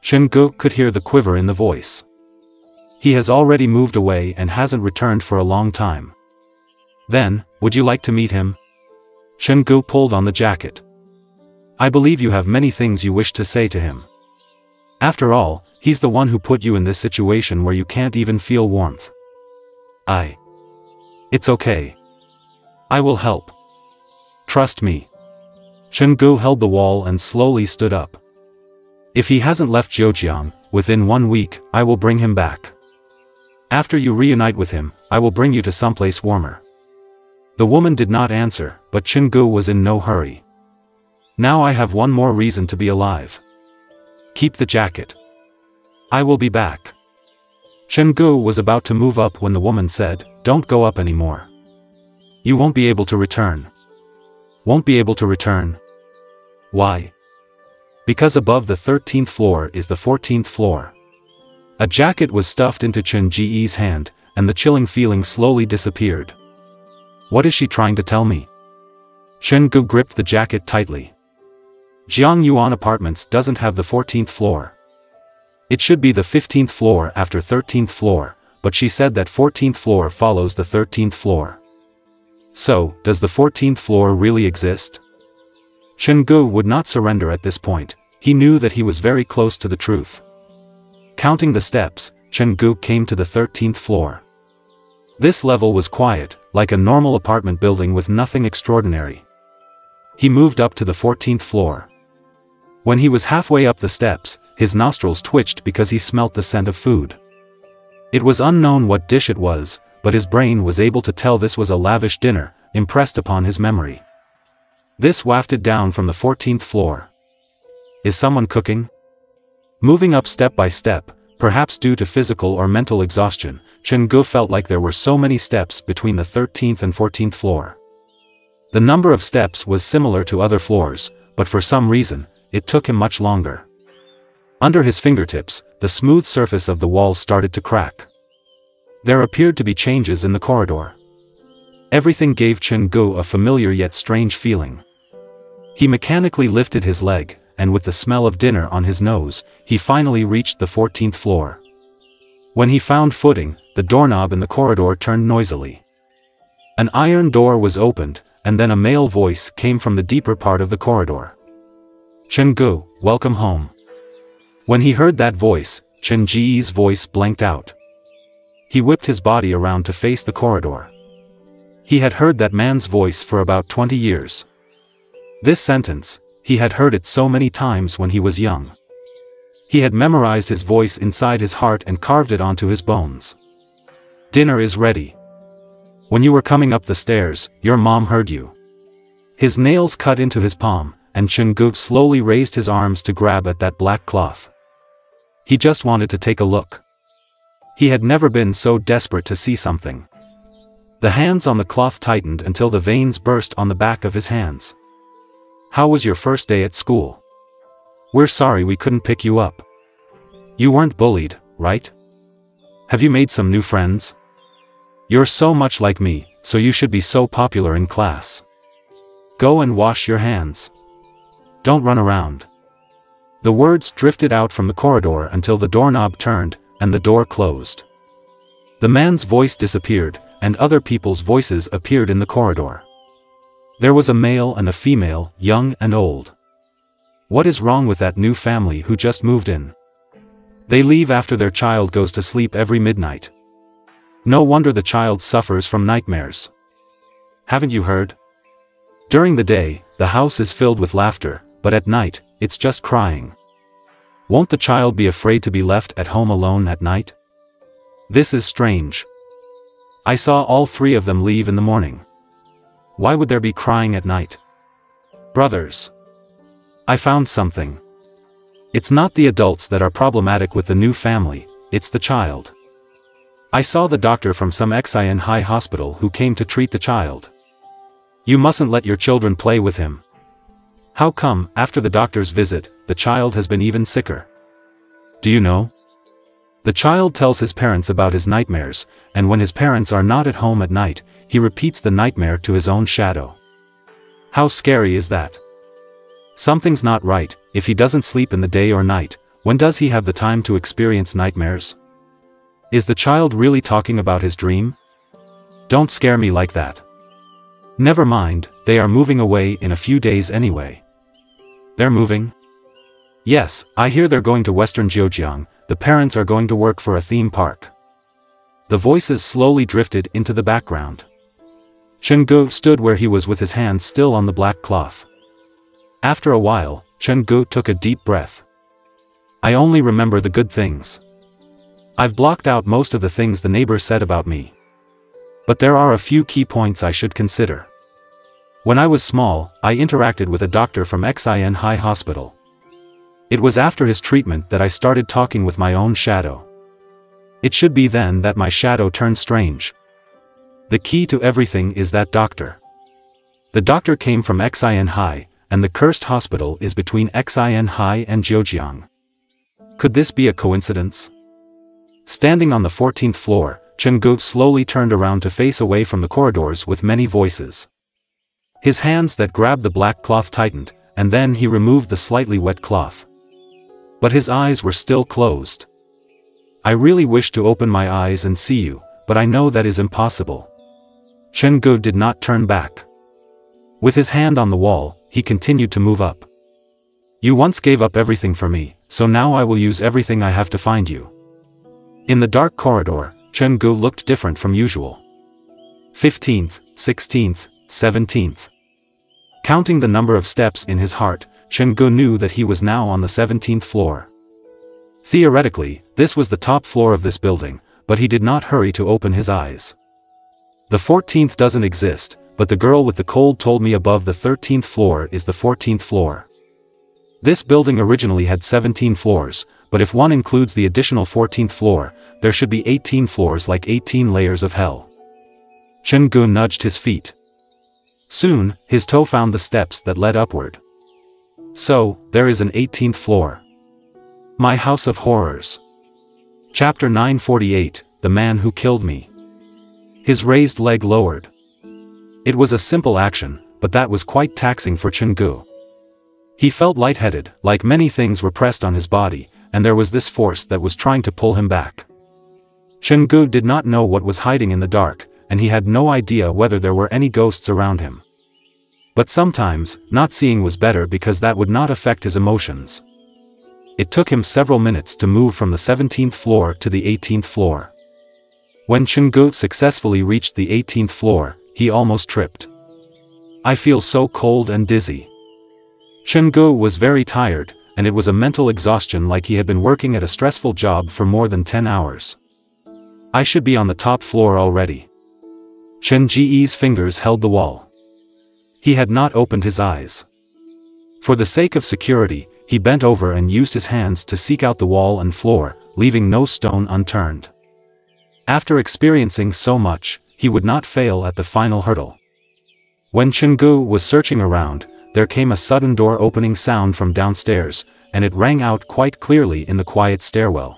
Speaker 1: Chen Ge could hear the quiver in the voice. He has already moved away and hasn't returned for a long time. Then, would you like to meet him? Chen Ge pulled on the jacket. I believe you have many things you wish to say to him. After all, He's the one who put you in this situation where you can't even feel warmth. I. It's okay. I will help. Trust me. Chen Ge held the wall and slowly stood up. If he hasn't left Jiujiang, within one week, I will bring him back. After you reunite with him, I will bring you to someplace warmer. The woman did not answer, but Chen Ge was in no hurry. Now I have one more reason to be alive. Keep the jacket. I will be back. Chen Ge was about to move up when the woman said, Don't go up anymore. You won't be able to return. Won't be able to return. Why? Because above the 13th floor is the 14th floor. A jacket was stuffed into Chen Ge's hand, and the chilling feeling slowly disappeared. What is she trying to tell me? Chen Ge gripped the jacket tightly. Jiang Yuan Apartments doesn't have the 14th floor. It should be the 15th floor after 13th floor, but she said that 14th floor follows the 13th floor. So, does the 14th floor really exist? Chen Ge would not surrender at this point, he knew that he was very close to the truth. Counting the steps, Chen Ge came to the 13th floor. This level was quiet, like a normal apartment building with nothing extraordinary. He moved up to the 14th floor. When he was halfway up the steps, his nostrils twitched because he smelt the scent of food. It was unknown what dish it was, but his brain was able to tell this was a lavish dinner, impressed upon his memory. This wafted down from the 14th floor. Is someone cooking? Moving up step by step, perhaps due to physical or mental exhaustion, Chen Ge felt like there were so many steps between the 13th and 14th floor. The number of steps was similar to other floors, but for some reason, it took him much longer. Under his fingertips, the smooth surface of the wall started to crack. There appeared to be changes in the corridor. Everything gave Chen Ge a familiar yet strange feeling. He mechanically lifted his leg, and with the smell of dinner on his nose, he finally reached the 14th floor. When he found footing, the doorknob in the corridor turned noisily. An iron door was opened, and then a male voice came from the deeper part of the corridor. Chen Ge, welcome home. When he heard that voice, Chen Ge's voice blanked out. He whipped his body around to face the corridor. He had heard that man's voice for about 20 years. This sentence, he had heard it so many times when he was young. He had memorized his voice inside his heart and carved it onto his bones. Dinner is ready. When you were coming up the stairs, your mom heard you. His nails cut into his palm, and Ge slowly raised his arms to grab at that black cloth. He just wanted to take a look. He had never been so desperate to see something. The hands on the cloth tightened until the veins burst on the back of his hands. How was your first day at school? We're sorry we couldn't pick you up. You weren't bullied, right? Have you made some new friends? You're so much like me, so you should be so popular in class. Go and wash your hands. Don't run around. The words drifted out from the corridor until the doorknob turned, and the door closed. The man's voice disappeared, and other people's voices appeared in the corridor. There was a male and a female, young and old. What is wrong with that new family who just moved in? They leave after their child goes to sleep every midnight. No wonder the child suffers from nightmares. Haven't you heard? During the day, the house is filled with laughter, but at night, it's just crying. Won't the child be afraid to be left at home alone at night? This is strange. I saw all three of them leave in the morning. Why would there be crying at night? Brothers. I found something. It's not the adults that are problematic with the new family, it's the child. I saw the doctor from some Xin Hai hospital who came to treat the child. You mustn't let your children play with him. How come, after the doctor's visit, the child has been even sicker? Do you know? The child tells his parents about his nightmares, and when his parents are not at home at night, he repeats the nightmare to his own shadow. How scary is that? Something's not right, if he doesn't sleep in the day or night, when does he have the time to experience nightmares? Is the child really talking about his dream? Don't scare me like that. Never mind, they are moving away in a few days anyway. They're moving? Yes, I hear they're going to western Jiujiang, the parents are going to work for a theme park. The voices slowly drifted into the background. Chen Ge stood where he was with his hands still on the black cloth. After a while, Chen Ge took a deep breath. I only remember the good things. I've blocked out most of the things the neighbors said about me. But there are a few key points I should consider. When I was small, I interacted with a doctor from Xin Hai Hospital. It was after his treatment that I started talking with my own shadow. It should be then that my shadow turned strange. The key to everything is that doctor. The doctor came from Xin Hai, and the cursed hospital is between Xin Hai and Jiujiang. Could this be a coincidence? Standing on the 14th floor, Chen Ge slowly turned around to face away from the corridors with many voices. His hands that grabbed the black cloth tightened, and then he removed the slightly wet cloth. But his eyes were still closed. I really wish to open my eyes and see you, but I know that is impossible. Chen Ge did not turn back. With his hand on the wall, he continued to move up. You once gave up everything for me, so now I will use everything I have to find you. In the dark corridor, Chen Ge looked different from usual. 15th, 16th, 17th. Counting the number of steps in his heart, Chen Ge knew that he was now on the 17th floor. Theoretically, this was the top floor of this building, but he did not hurry to open his eyes. The 14th doesn't exist, but the girl with the cold told me above the 13th floor is the 14th floor. This building originally had 17 floors, but if one includes the additional 14th floor, there should be 18 floors like 18 layers of hell. Chen Ge nudged his feet. Soon, his toe found the steps that led upward. So, there is an 18th floor. My House of Horrors. Chapter 948, The Man Who Killed Me. His raised leg lowered. It was a simple action, but that was quite taxing for Ge. He felt lightheaded, like many things were pressed on his body, and there was this force that was trying to pull him back. Ge did not know what was hiding in the dark, and he had no idea whether there were any ghosts around him. But sometimes, not seeing was better because that would not affect his emotions. It took him several minutes to move from the 17th floor to the 18th floor. When Chen Ge successfully reached the 18th floor, he almost tripped. I feel so cold and dizzy. Chen Ge was very tired, and it was a mental exhaustion like he had been working at a stressful job for more than 10 hours. I should be on the top floor already. Chen Ge's fingers held the wall. He had not opened his eyes. For the sake of security, he bent over and used his hands to seek out the wall and floor, leaving no stone unturned. After experiencing so much, he would not fail at the final hurdle. When Chen Ge was searching around, there came a sudden door opening sound from downstairs, and it rang out quite clearly in the quiet stairwell.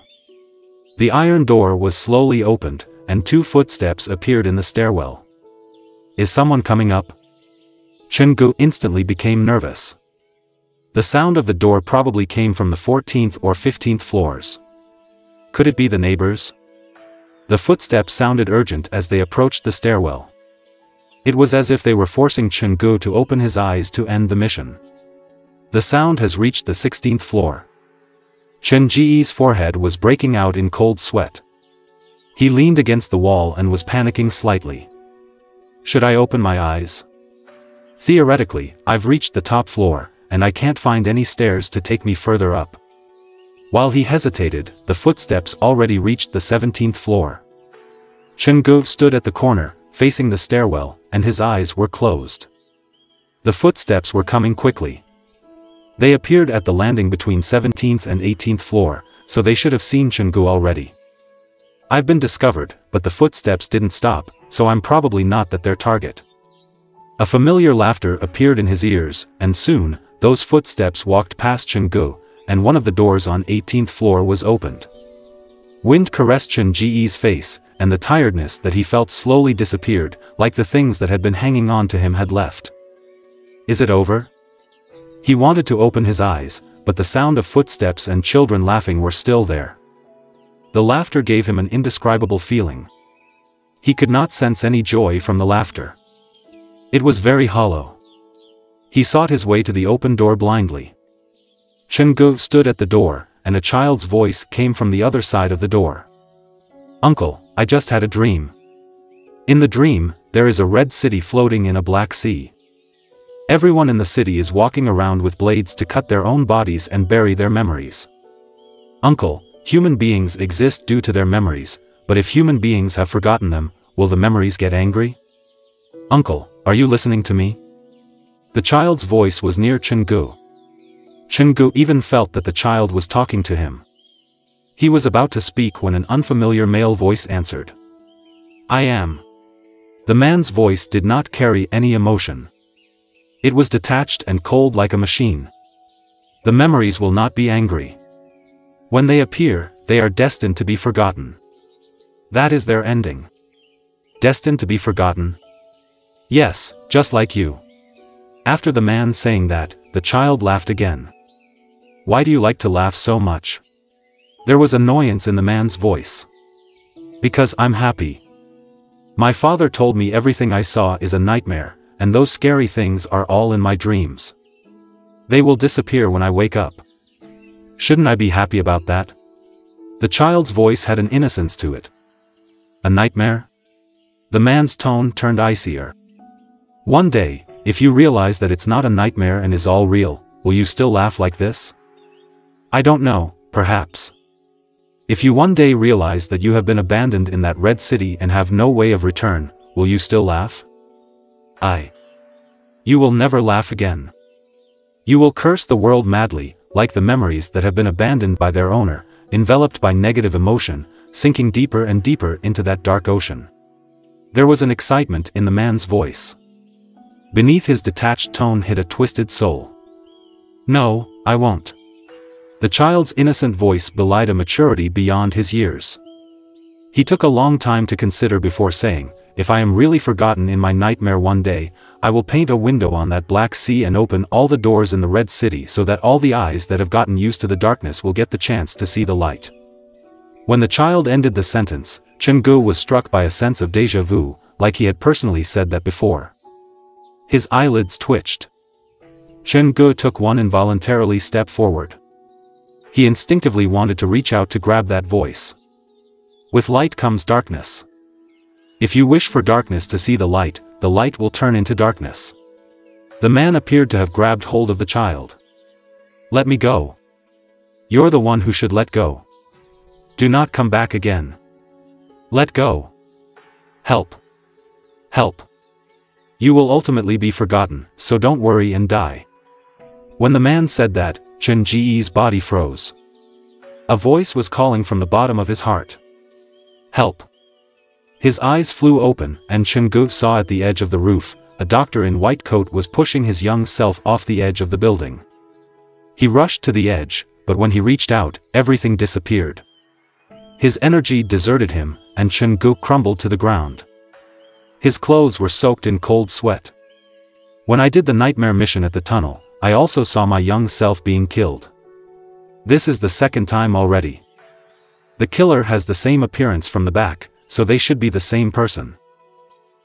Speaker 1: The iron door was slowly opened, and two footsteps appeared in the stairwell. Is someone coming up? Chen Ge instantly became nervous. The sound of the door probably came from the 14th or 15th floors. Could it be the neighbors? The footsteps sounded urgent as they approached the stairwell. It was as if they were forcing Chen Ge to open his eyes to end the mission. The sound has reached the 16th floor. Chen Ge's forehead was breaking out in cold sweat. He leaned against the wall and was panicking slightly. Should I open my eyes? Theoretically, I've reached the top floor, and I can't find any stairs to take me further up. While he hesitated, the footsteps already reached the 17th floor. Chen Ge stood at the corner, facing the stairwell, and his eyes were closed. The footsteps were coming quickly. They appeared at the landing between 17th and 18th floor, so they should have seen Chen Ge already. I've been discovered, but the footsteps didn't stop, so I'm probably not that their target. A familiar laughter appeared in his ears, and soon, those footsteps walked past Chen Ge, and one of the doors on 18th floor was opened. Wind caressed Chen Ge's face, and the tiredness that he felt slowly disappeared, like the things that had been hanging on to him had left. Is it over? He wanted to open his eyes, but the sound of footsteps and children laughing were still there. The laughter gave him an indescribable feeling. He could not sense any joy from the laughter. It was very hollow. He sought his way to the open door blindly. Chen Ge stood at the door, and a child's voice came from the other side of the door. Uncle, I just had a dream. In the dream, there is a red city floating in a black sea. Everyone in the city is walking around with blades to cut their own bodies and bury their memories. Uncle, human beings exist due to their memories, but if human beings have forgotten them, will the memories get angry? Uncle, are you listening to me? The child's voice was near Chen Ge. Chen Ge even felt that the child was talking to him. He was about to speak when an unfamiliar male voice answered. I am. The man's voice did not carry any emotion. It was detached and cold like a machine. The memories will not be angry. When they appear, they are destined to be forgotten. That is their ending. Destined to be forgotten? Yes, just like you. After the man saying that, the child laughed again. Why do you like to laugh so much? There was annoyance in the man's voice. Because I'm happy. My father told me everything I saw is a nightmare, and those scary things are all in my dreams. They will disappear when I wake up. Shouldn't I be happy about that? The child's voice had an innocence to it. A nightmare? The man's tone turned icier. One day, if you realize that it's not a nightmare and is all real, will you still laugh like this? I don't know, perhaps. If you one day realize that you have been abandoned in that red city and have no way of return, will you still laugh? I. You will never laugh again. You will curse the world madly, like the memories that have been abandoned by their owner, enveloped by negative emotion, sinking deeper and deeper into that dark ocean. There was an excitement in the man's voice. Beneath his detached tone hid a twisted soul. No, I won't. The child's innocent voice belied a maturity beyond his years. He took a long time to consider before saying, if I am really forgotten in my nightmare one day, I will paint a window on that black sea and open all the doors in the red city so that all the eyes that have gotten used to the darkness will get the chance to see the light. When the child ended the sentence, Chen Ge was struck by a sense of deja vu, like he had personally said that before. His eyelids twitched. Chen Ge took one involuntarily step forward. He instinctively wanted to reach out to grab that voice. With light comes darkness. If you wish for darkness to see the light, the light will turn into darkness. The man appeared to have grabbed hold of the child. Let me go. You're the one who should let go. Do not come back again. Let go. Help. Help. You will ultimately be forgotten, so don't worry and die. When the man said that, Chen Ge's body froze. A voice was calling from the bottom of his heart. Help. His eyes flew open, and Chen Ge saw at the edge of the roof, a doctor in white coat was pushing his young self off the edge of the building. He rushed to the edge, but when he reached out, everything disappeared. His energy deserted him, and Chen Ge crumbled to the ground. His clothes were soaked in cold sweat. When I did the nightmare mission at the tunnel, I also saw my young self being killed. This is the second time already. The killer has the same appearance from the back, so they should be the same person.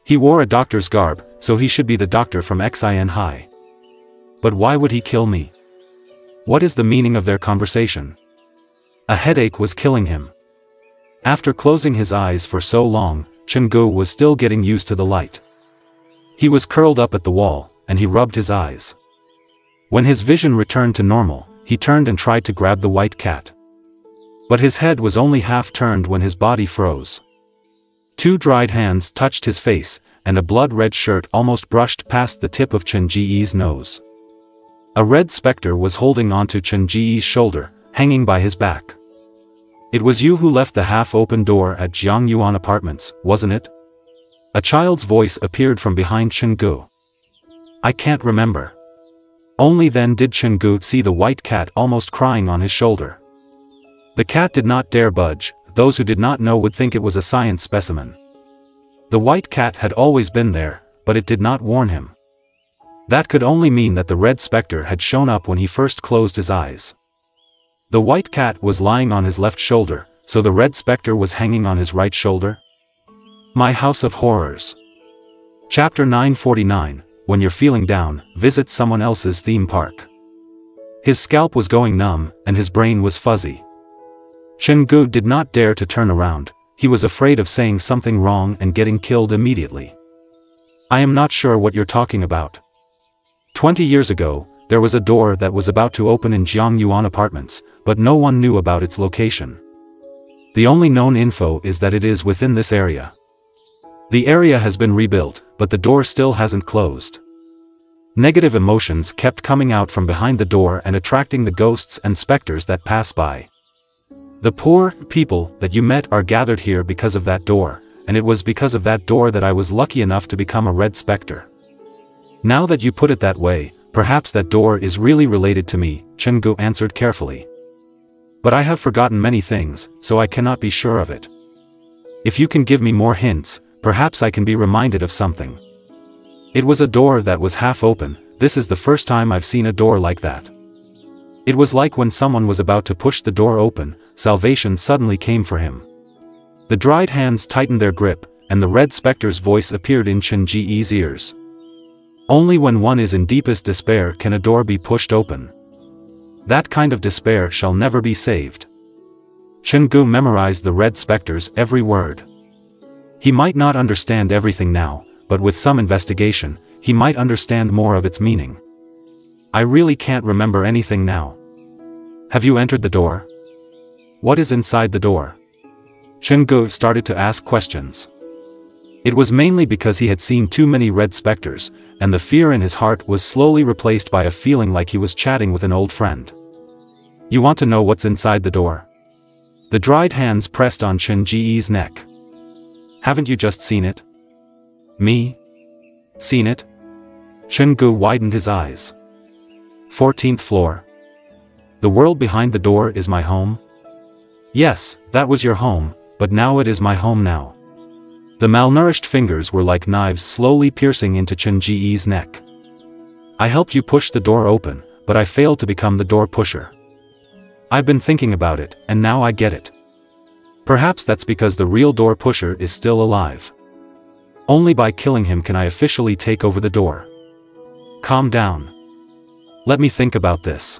Speaker 1: He wore a doctor's garb, so he should be the doctor from Xin Hai. But why would he kill me? What is the meaning of their conversation? A headache was killing him. After closing his eyes for so long, Chen Ge was still getting used to the light. He was curled up at the wall, and he rubbed his eyes. When his vision returned to normal, he turned and tried to grab the white cat. But his head was only half turned when his body froze. Two dried hands touched his face, and a blood-red shirt almost brushed past the tip of Chen Ge's nose. A red specter was holding onto Chen Ge's shoulder, hanging by his back. It was you who left the half-open door at Jiang Yuan Apartments, wasn't it? A child's voice appeared from behind Chen Ge. I can't remember. Only then did Chen Ge see the white cat almost crying on his shoulder. The cat did not dare budge, those who did not know would think it was a science specimen. The white cat had always been there, but it did not warn him. That could only mean that the red specter had shown up when he first closed his eyes. The white cat was lying on his left shoulder, so the red specter was hanging on his right shoulder? My House of Horrors. Chapter 949 When you're feeling down, visit someone else's theme park. His scalp was going numb, and his brain was fuzzy. Chen Ge did not dare to turn around, he was afraid of saying something wrong and getting killed immediately. I am not sure what you're talking about. Twenty years ago, there was a door that was about to open in Jiang Yuan apartments, but no one knew about its location. The only known info is that it is within this area. The area has been rebuilt, but the door still hasn't closed. Negative emotions kept coming out from behind the door and attracting the ghosts and specters that pass by. The poor people that you met are gathered here because of that door, and it was because of that door that I was lucky enough to become a red specter. Now that you put it that way, perhaps that door is really related to me, Chen Ge answered carefully. But I have forgotten many things, so I cannot be sure of it. If you can give me more hints, perhaps I can be reminded of something. It was a door that was half open, this is the first time I've seen a door like that. It was like when someone was about to push the door open, salvation suddenly came for him. The dried hands tightened their grip, and the red specter's voice appeared in Chen Ge's ears. Only when one is in deepest despair can a door be pushed open. That kind of despair shall never be saved. Chen Ge memorized the red specter's every word. He might not understand everything now, but with some investigation, he might understand more of its meaning. I really can't remember anything now. Have you entered the door? What is inside the door? Chen Ge started to ask questions. It was mainly because he had seen too many red specters, and the fear in his heart was slowly replaced by a feeling like he was chatting with an old friend. You want to know what's inside the door? The dried hands pressed on Chen Ge's neck. Haven't you just seen it? Me? Seen it? Chen Ge widened his eyes. 14th floor. The world behind the door is my home? Yes, that was your home, but now it is my home now. The malnourished fingers were like knives slowly piercing into Chen Ge's neck. I helped you push the door open, but I failed to become the door pusher. I've been thinking about it, and now I get it. Perhaps that's because the real door pusher is still alive. Only by killing him can I officially take over the door. Calm down. Let me think about this.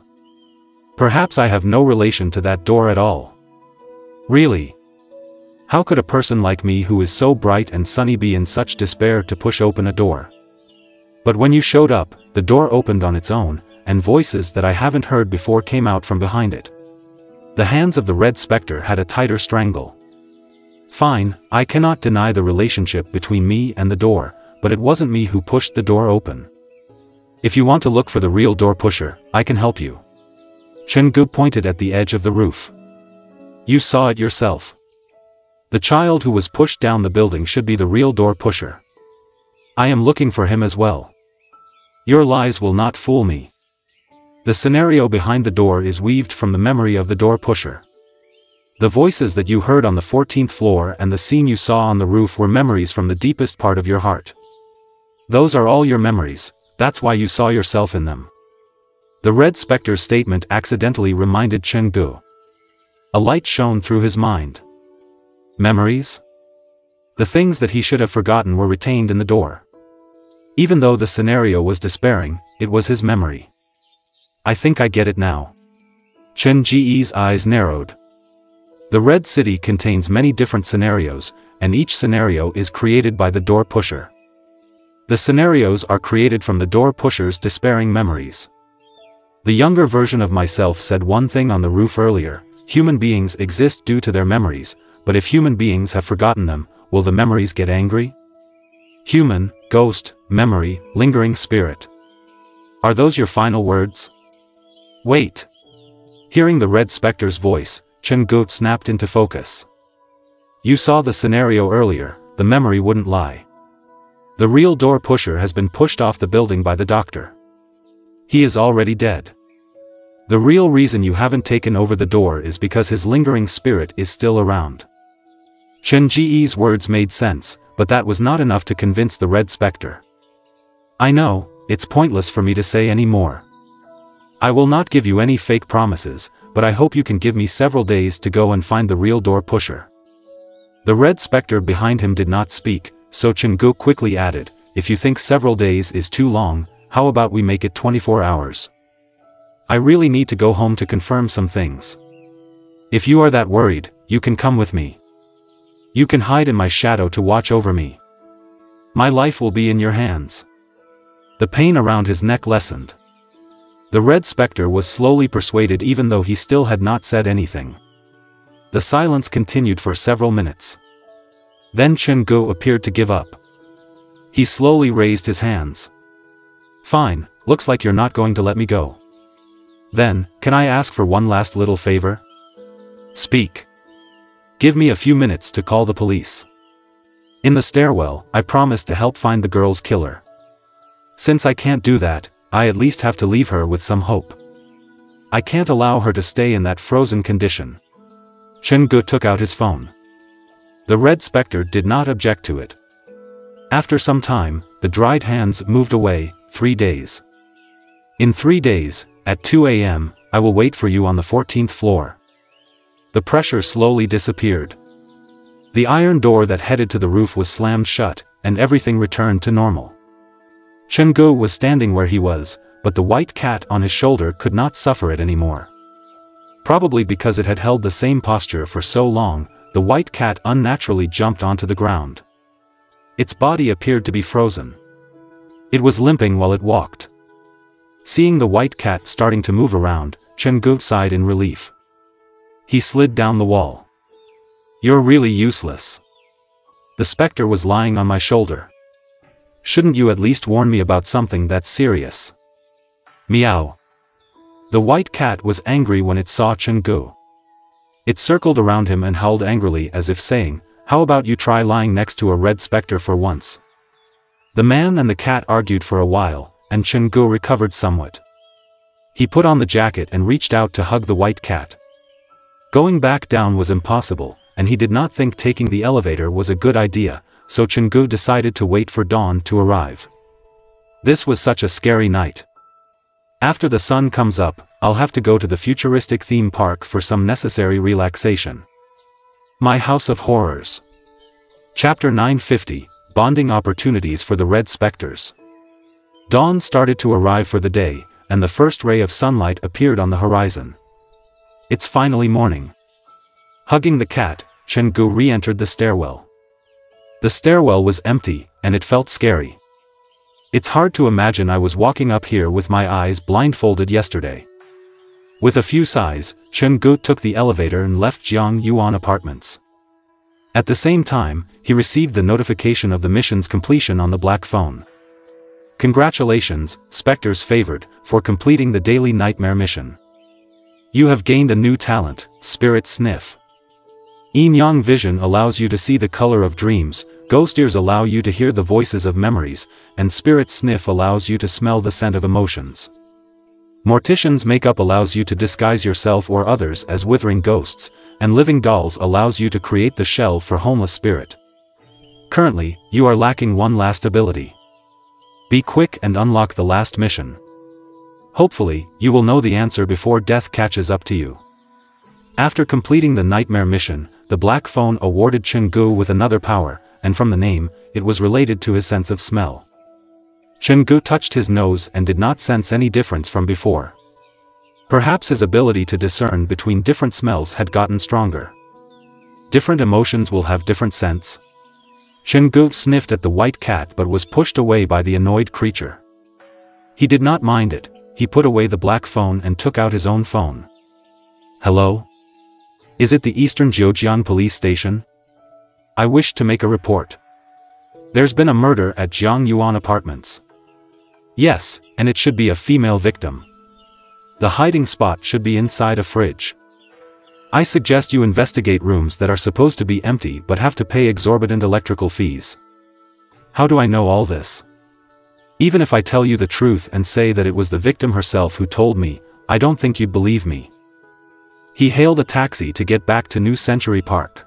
Speaker 1: Perhaps I have no relation to that door at all. Really? How could a person like me who is so bright and sunny be in such despair to push open a door? But when you showed up, the door opened on its own, and voices that I haven't heard before came out from behind it. The hands of the red specter had a tighter strangle. Fine, I cannot deny the relationship between me and the door, but it wasn't me who pushed the door open. If you want to look for the real door pusher, I can help you. Chen Ge pointed at the edge of the roof. You saw it yourself. The child who was pushed down the building should be the real door pusher. I am looking for him as well. Your lies will not fool me. The scenario behind the door is weaved from the memory of the door pusher. The voices that you heard on the 14th floor and the scene you saw on the roof were memories from the deepest part of your heart. Those are all your memories, that's why you saw yourself in them. The Red Spectre's statement accidentally reminded Chen Ge. A light shone through his mind. Memories? The things that he should have forgotten were retained in the door. Even though the scenario was despairing, it was his memory. I think I get it now. Chen Ge's eyes narrowed. The Red City contains many different scenarios, and each scenario is created by the door pusher. The scenarios are created from the door pusher's despairing memories. The younger version of myself said one thing on the roof earlier, human beings exist due to their memories, but if human beings have forgotten them, will the memories get angry? Human, ghost, memory, lingering spirit. Are those your final words? Wait. Hearing the red specter's voice, Chen Ge snapped into focus. You saw the scenario earlier, the memory wouldn't lie. The real door pusher has been pushed off the building by the doctor. He is already dead. The real reason you haven't taken over the door is because his lingering spirit is still around. Chen Ge's words made sense, but that was not enough to convince the Red Spectre. I know, it's pointless for me to say any more. I will not give you any fake promises, but I hope you can give me several days to go and find the real door pusher. The Red Spectre behind him did not speak, so Chen Ge quickly added, if you think several days is too long, how about we make it 24 hours? I really need to go home to confirm some things. If you are that worried, you can come with me. You can hide in my shadow to watch over me. My life will be in your hands. The pain around his neck lessened. The red specter was slowly persuaded even though he still had not said anything. The silence continued for several minutes. Then Chen Ge appeared to give up. He slowly raised his hands. Fine, looks like you're not going to let me go. Then, can I ask for one last little favor? Speak. Give me a few minutes to call the police. In the stairwell, I promised to help find the girl's killer. Since I can't do that, I at least have to leave her with some hope. I can't allow her to stay in that frozen condition. Chen Ge took out his phone. The red specter did not object to it. After some time, the dried hands moved away, three days. In three days, at 2 a.m., I will wait for you on the 14th floor. The pressure slowly disappeared. The iron door that headed to the roof was slammed shut, and everything returned to normal. Chen Ge was standing where he was, but the white cat on his shoulder could not suffer it anymore. Probably because it had held the same posture for so long, the white cat unnaturally jumped onto the ground. Its body appeared to be frozen. It was limping while it walked. Seeing the white cat starting to move around, Chen Ge sighed in relief. He slid down the wall. You're really useless. The specter was lying on my shoulder. Shouldn't you at least warn me about something that's serious? Meow. The white cat was angry when it saw Chen Ge. It circled around him and howled angrily as if saying, how about you try lying next to a red specter for once? The man and the cat argued for a while, and Chen Ge recovered somewhat. He put on the jacket and reached out to hug the white cat. Going back down was impossible, and he did not think taking the elevator was a good idea, so Chen Ge decided to wait for dawn to arrive. This was such a scary night. After the sun comes up, I'll have to go to the futuristic theme park for some necessary relaxation. My House of Horrors. Chapter 950, Bonding Opportunities for the Red Spectres. Dawn started to arrive for the day, and the first ray of sunlight appeared on the horizon. It's finally morning. Hugging the cat, Chen Ge re-entered the stairwell. The stairwell was empty, and it felt scary. It's hard to imagine I was walking up here with my eyes blindfolded yesterday. With a few sighs, Chen Ge took the elevator and left Jiang Yuan apartments. At the same time, he received the notification of the mission's completion on the black phone. Congratulations, Spectre's favored, for completing the daily nightmare mission. You have gained a new talent, Spirit Sniff. Yin Yang Vision allows you to see the color of dreams, Ghost ears allow you to hear the voices of memories, and spirit sniff allows you to smell the scent of emotions. Mortician's makeup allows you to disguise yourself or others as withering ghosts, and living dolls allows you to create the shell for homeless spirit. Currently, you are lacking one last ability. Be quick and unlock the last mission. Hopefully, you will know the answer before death catches up to you. After completing the nightmare mission, the Black Phone awarded Chen Ge with another power, and from the name, it was related to his sense of smell. Chen Ge touched his nose and did not sense any difference from before. Perhaps his ability to discern between different smells had gotten stronger. Different emotions will have different scents. Chen Ge sniffed at the white cat but was pushed away by the annoyed creature. He did not mind it, he put away the black phone and took out his own phone. Hello? Is it the Eastern Jiujiang police station? I wish to make a report. There's been a murder at Jiang Yuan Apartments. Yes, and it should be a female victim. The hiding spot should be inside a fridge. I suggest you investigate rooms that are supposed to be empty but have to pay exorbitant electrical fees. How do I know all this? Even if I tell you the truth and say that it was the victim herself who told me, I don't think you'd believe me. He hailed a taxi to get back to New Century Park.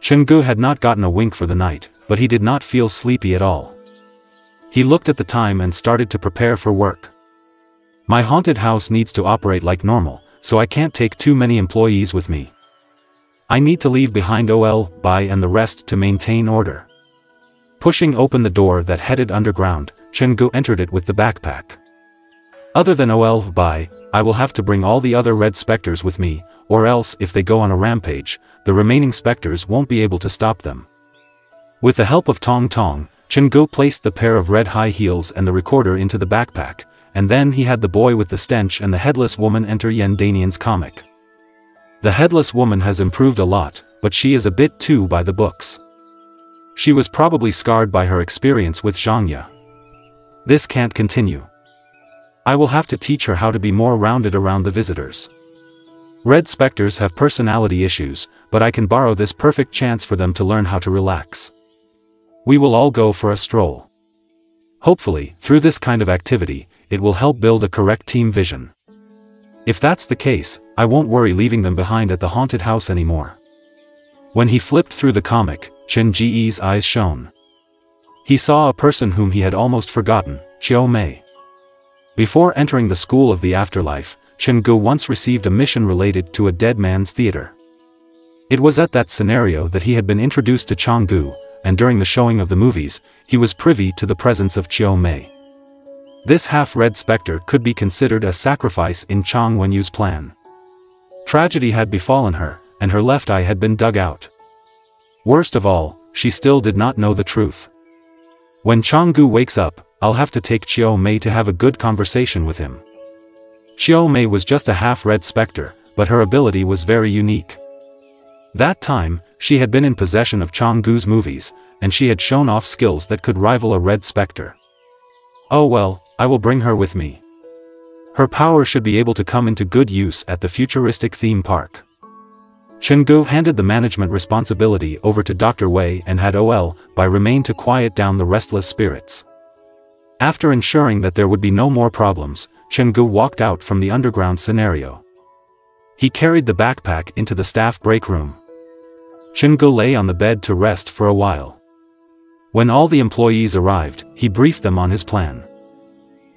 Speaker 1: Chen Ge had not gotten a wink for the night, but he did not feel sleepy at all. He looked at the time and started to prepare for work. My haunted house needs to operate like normal, so I can't take too many employees with me. I need to leave behind OL, Bai and the rest to maintain order. Pushing open the door that headed underground, Chen Ge entered it with the backpack. Other than OL Bai, I will have to bring all the other red specters with me, or else if they go on a rampage, the remaining specters won't be able to stop them. With the help of Tong Tong, Chen Ge placed the pair of red high heels and the recorder into the backpack, and then he had the boy with the stench and the headless woman enter Yan Danian's comic. The headless woman has improved a lot, but she is a bit too by the books. She was probably scarred by her experience with Zhang Ya. This can't continue. I will have to teach her how to be more rounded around the visitors. Red specters have personality issues, but I can borrow this perfect chance for them to learn how to relax. We will all go for a stroll. Hopefully, through this kind of activity, it will help build a correct team vision. If that's the case, I won't worry leaving them behind at the haunted house anymore. When he flipped through the comic, Chen Ge's eyes shone. He saw a person whom he had almost forgotten, Chiu Mei. Before entering the school of the afterlife, Chen Ge once received a mission related to a dead man's theater. It was at that scenario that he had been introduced to Chang Gu, and during the showing of the movies, he was privy to the presence of Chiu Mei. This half-red specter could be considered a sacrifice in Chang Wenyu's plan. Tragedy had befallen her, and her left eye had been dug out. Worst of all, she still did not know the truth. When Chang Gu wakes up, I'll have to take Chiao Mei to have a good conversation with him. Chiao Mei was just a half-red specter, but her ability was very unique. That time, she had been in possession of Chang Gu's movies, and she had shown off skills that could rival a red specter. Oh well, I will bring her with me. Her power should be able to come into good use at the futuristic theme park. Ge handed the management responsibility over to Dr. Wei and had OL, by remain to quiet down the restless spirits. After ensuring that there would be no more problems, Ge walked out from the underground scenario. He carried the backpack into the staff break room. Ge lay on the bed to rest for a while. When all the employees arrived, he briefed them on his plan.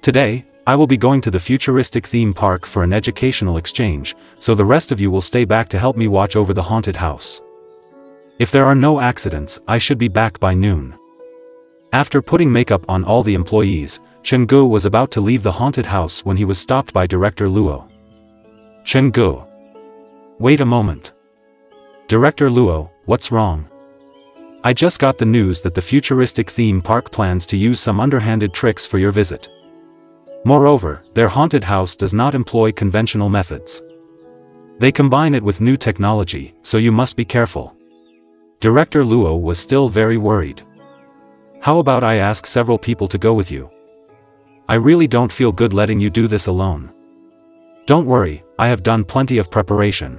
Speaker 1: Today, I will be going to the futuristic theme park for an educational exchange, so the rest of you will stay back to help me watch over the haunted house. If there are no accidents, I should be back by noon. After putting makeup on all the employees, Chen Ge was about to leave the haunted house when he was stopped by Director Luo. Chen Ge. Wait a moment. Director Luo, what's wrong? I just got the news that the futuristic theme park plans to use some underhanded tricks for your visit. Moreover, their haunted house does not employ conventional methods. They combine it with new technology, so you must be careful. Director Luo was still very worried. How about I ask several people to go with you? I really don't feel good letting you do this alone. Don't worry, I have done plenty of preparation.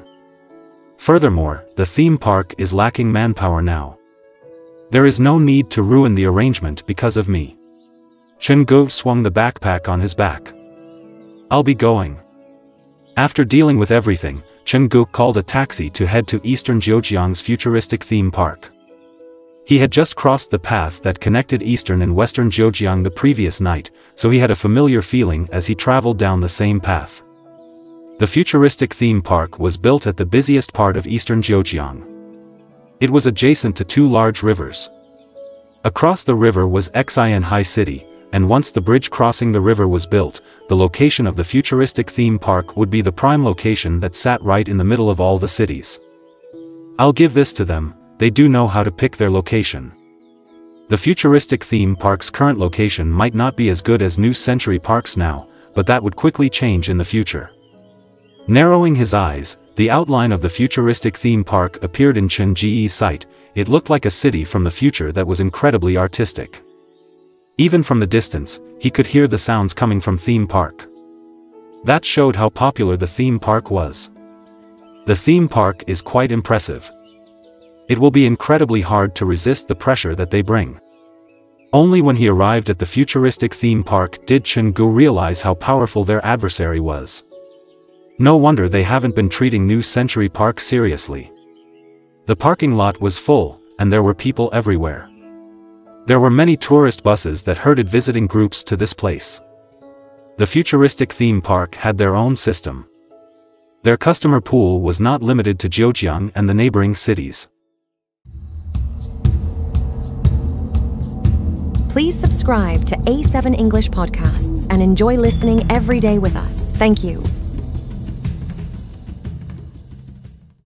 Speaker 1: Furthermore, the theme park is lacking manpower now. There is no need to ruin the arrangement because of me. Chen Ge swung the backpack on his back. I'll be going. After dealing with everything, Chen Ge called a taxi to head to Eastern Jiujiang's futuristic theme park. He had just crossed the path that connected Eastern and Western Jiujiang the previous night, so he had a familiar feeling as he traveled down the same path. The futuristic theme park was built at the busiest part of Eastern Jiujiang. It was adjacent to two large rivers. Across the river was Xin Hai City, and once the bridge crossing the river was built, the location of the futuristic theme park would be the prime location that sat right in the middle of all the cities. I'll give this to them, they do know how to pick their location. The futuristic theme park's current location might not be as good as New Century Park's now, but that would quickly change in the future. Narrowing his eyes, the outline of the futuristic theme park appeared in Chen Ge's sight, it looked like a city from the future that was incredibly artistic. Even from the distance, he could hear the sounds coming from theme park. That showed how popular the theme park was. The theme park is quite impressive. It will be incredibly hard to resist the pressure that they bring. Only when he arrived at the futuristic theme park did Chen Ge realize how powerful their adversary was. No wonder they haven't been treating New Century Park seriously. The parking lot was full, and there were people everywhere. There were many tourist buses that herded visiting groups to this place. The futuristic theme park had their own system. Their customer pool was not limited to Jiujiang and the neighboring cities.
Speaker 2: Please subscribe to A7 English Podcasts and enjoy listening every day with us. Thank you.